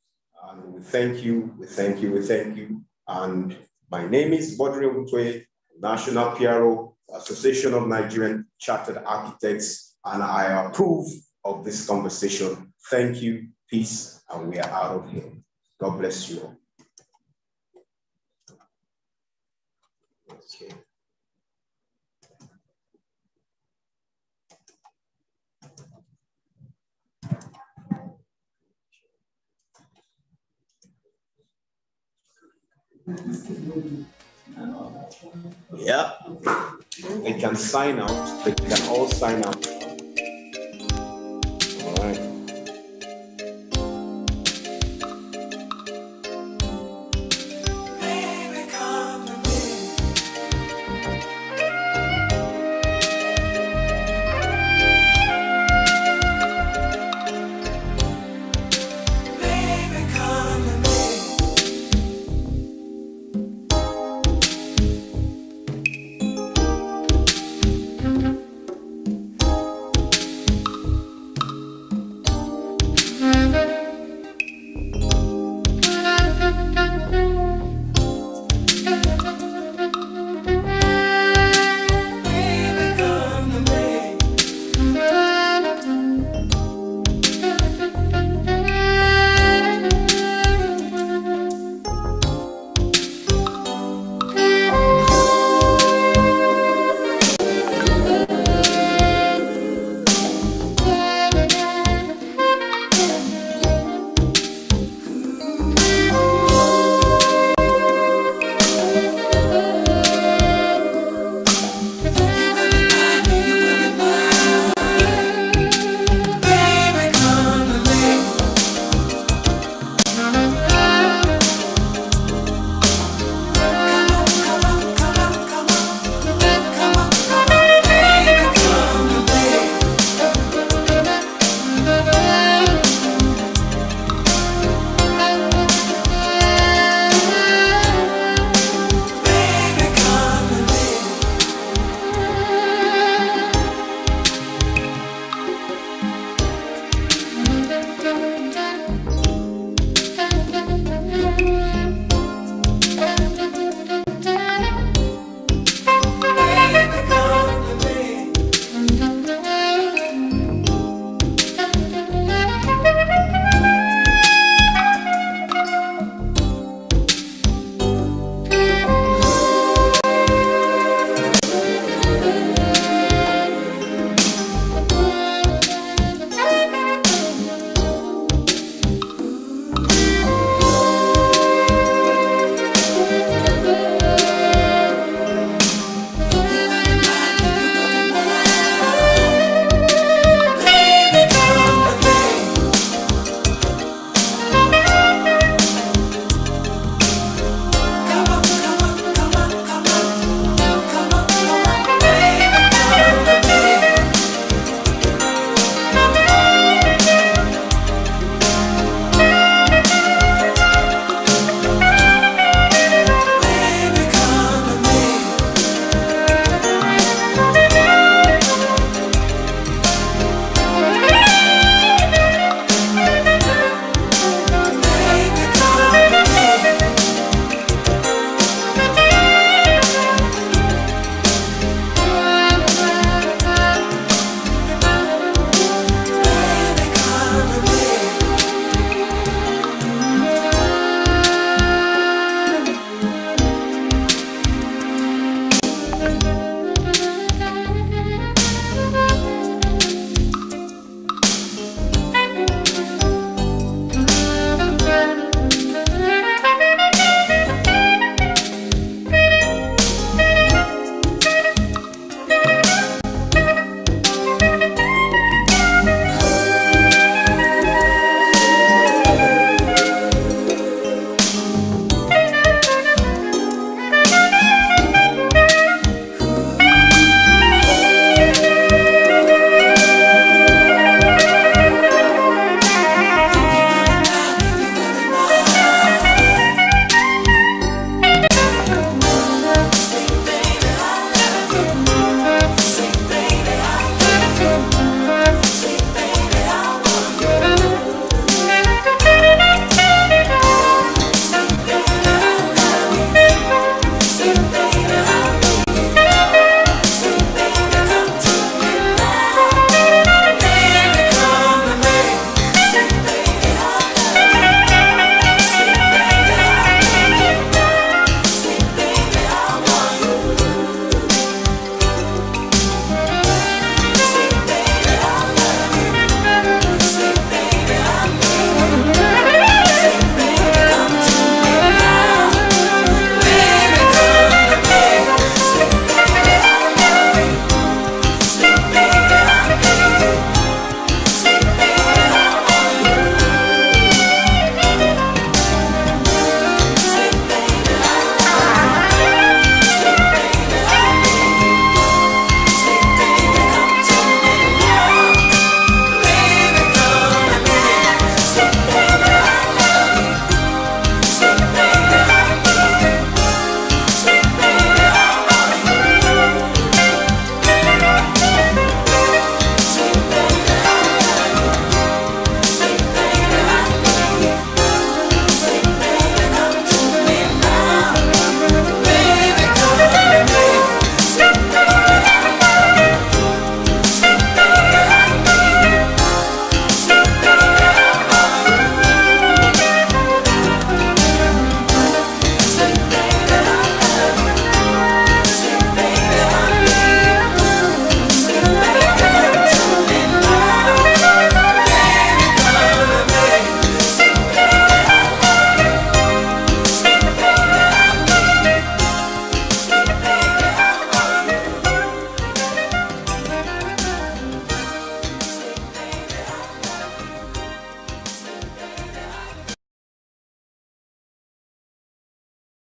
And we thank you, we thank you, we thank you. And my name is Bodri Mutwe, National PRO, Association of Nigerian Chartered Architects, and I approve of this conversation. Thank you, peace, and we are out of here. God bless you all. Yeah, they can sign out, they can all sign out.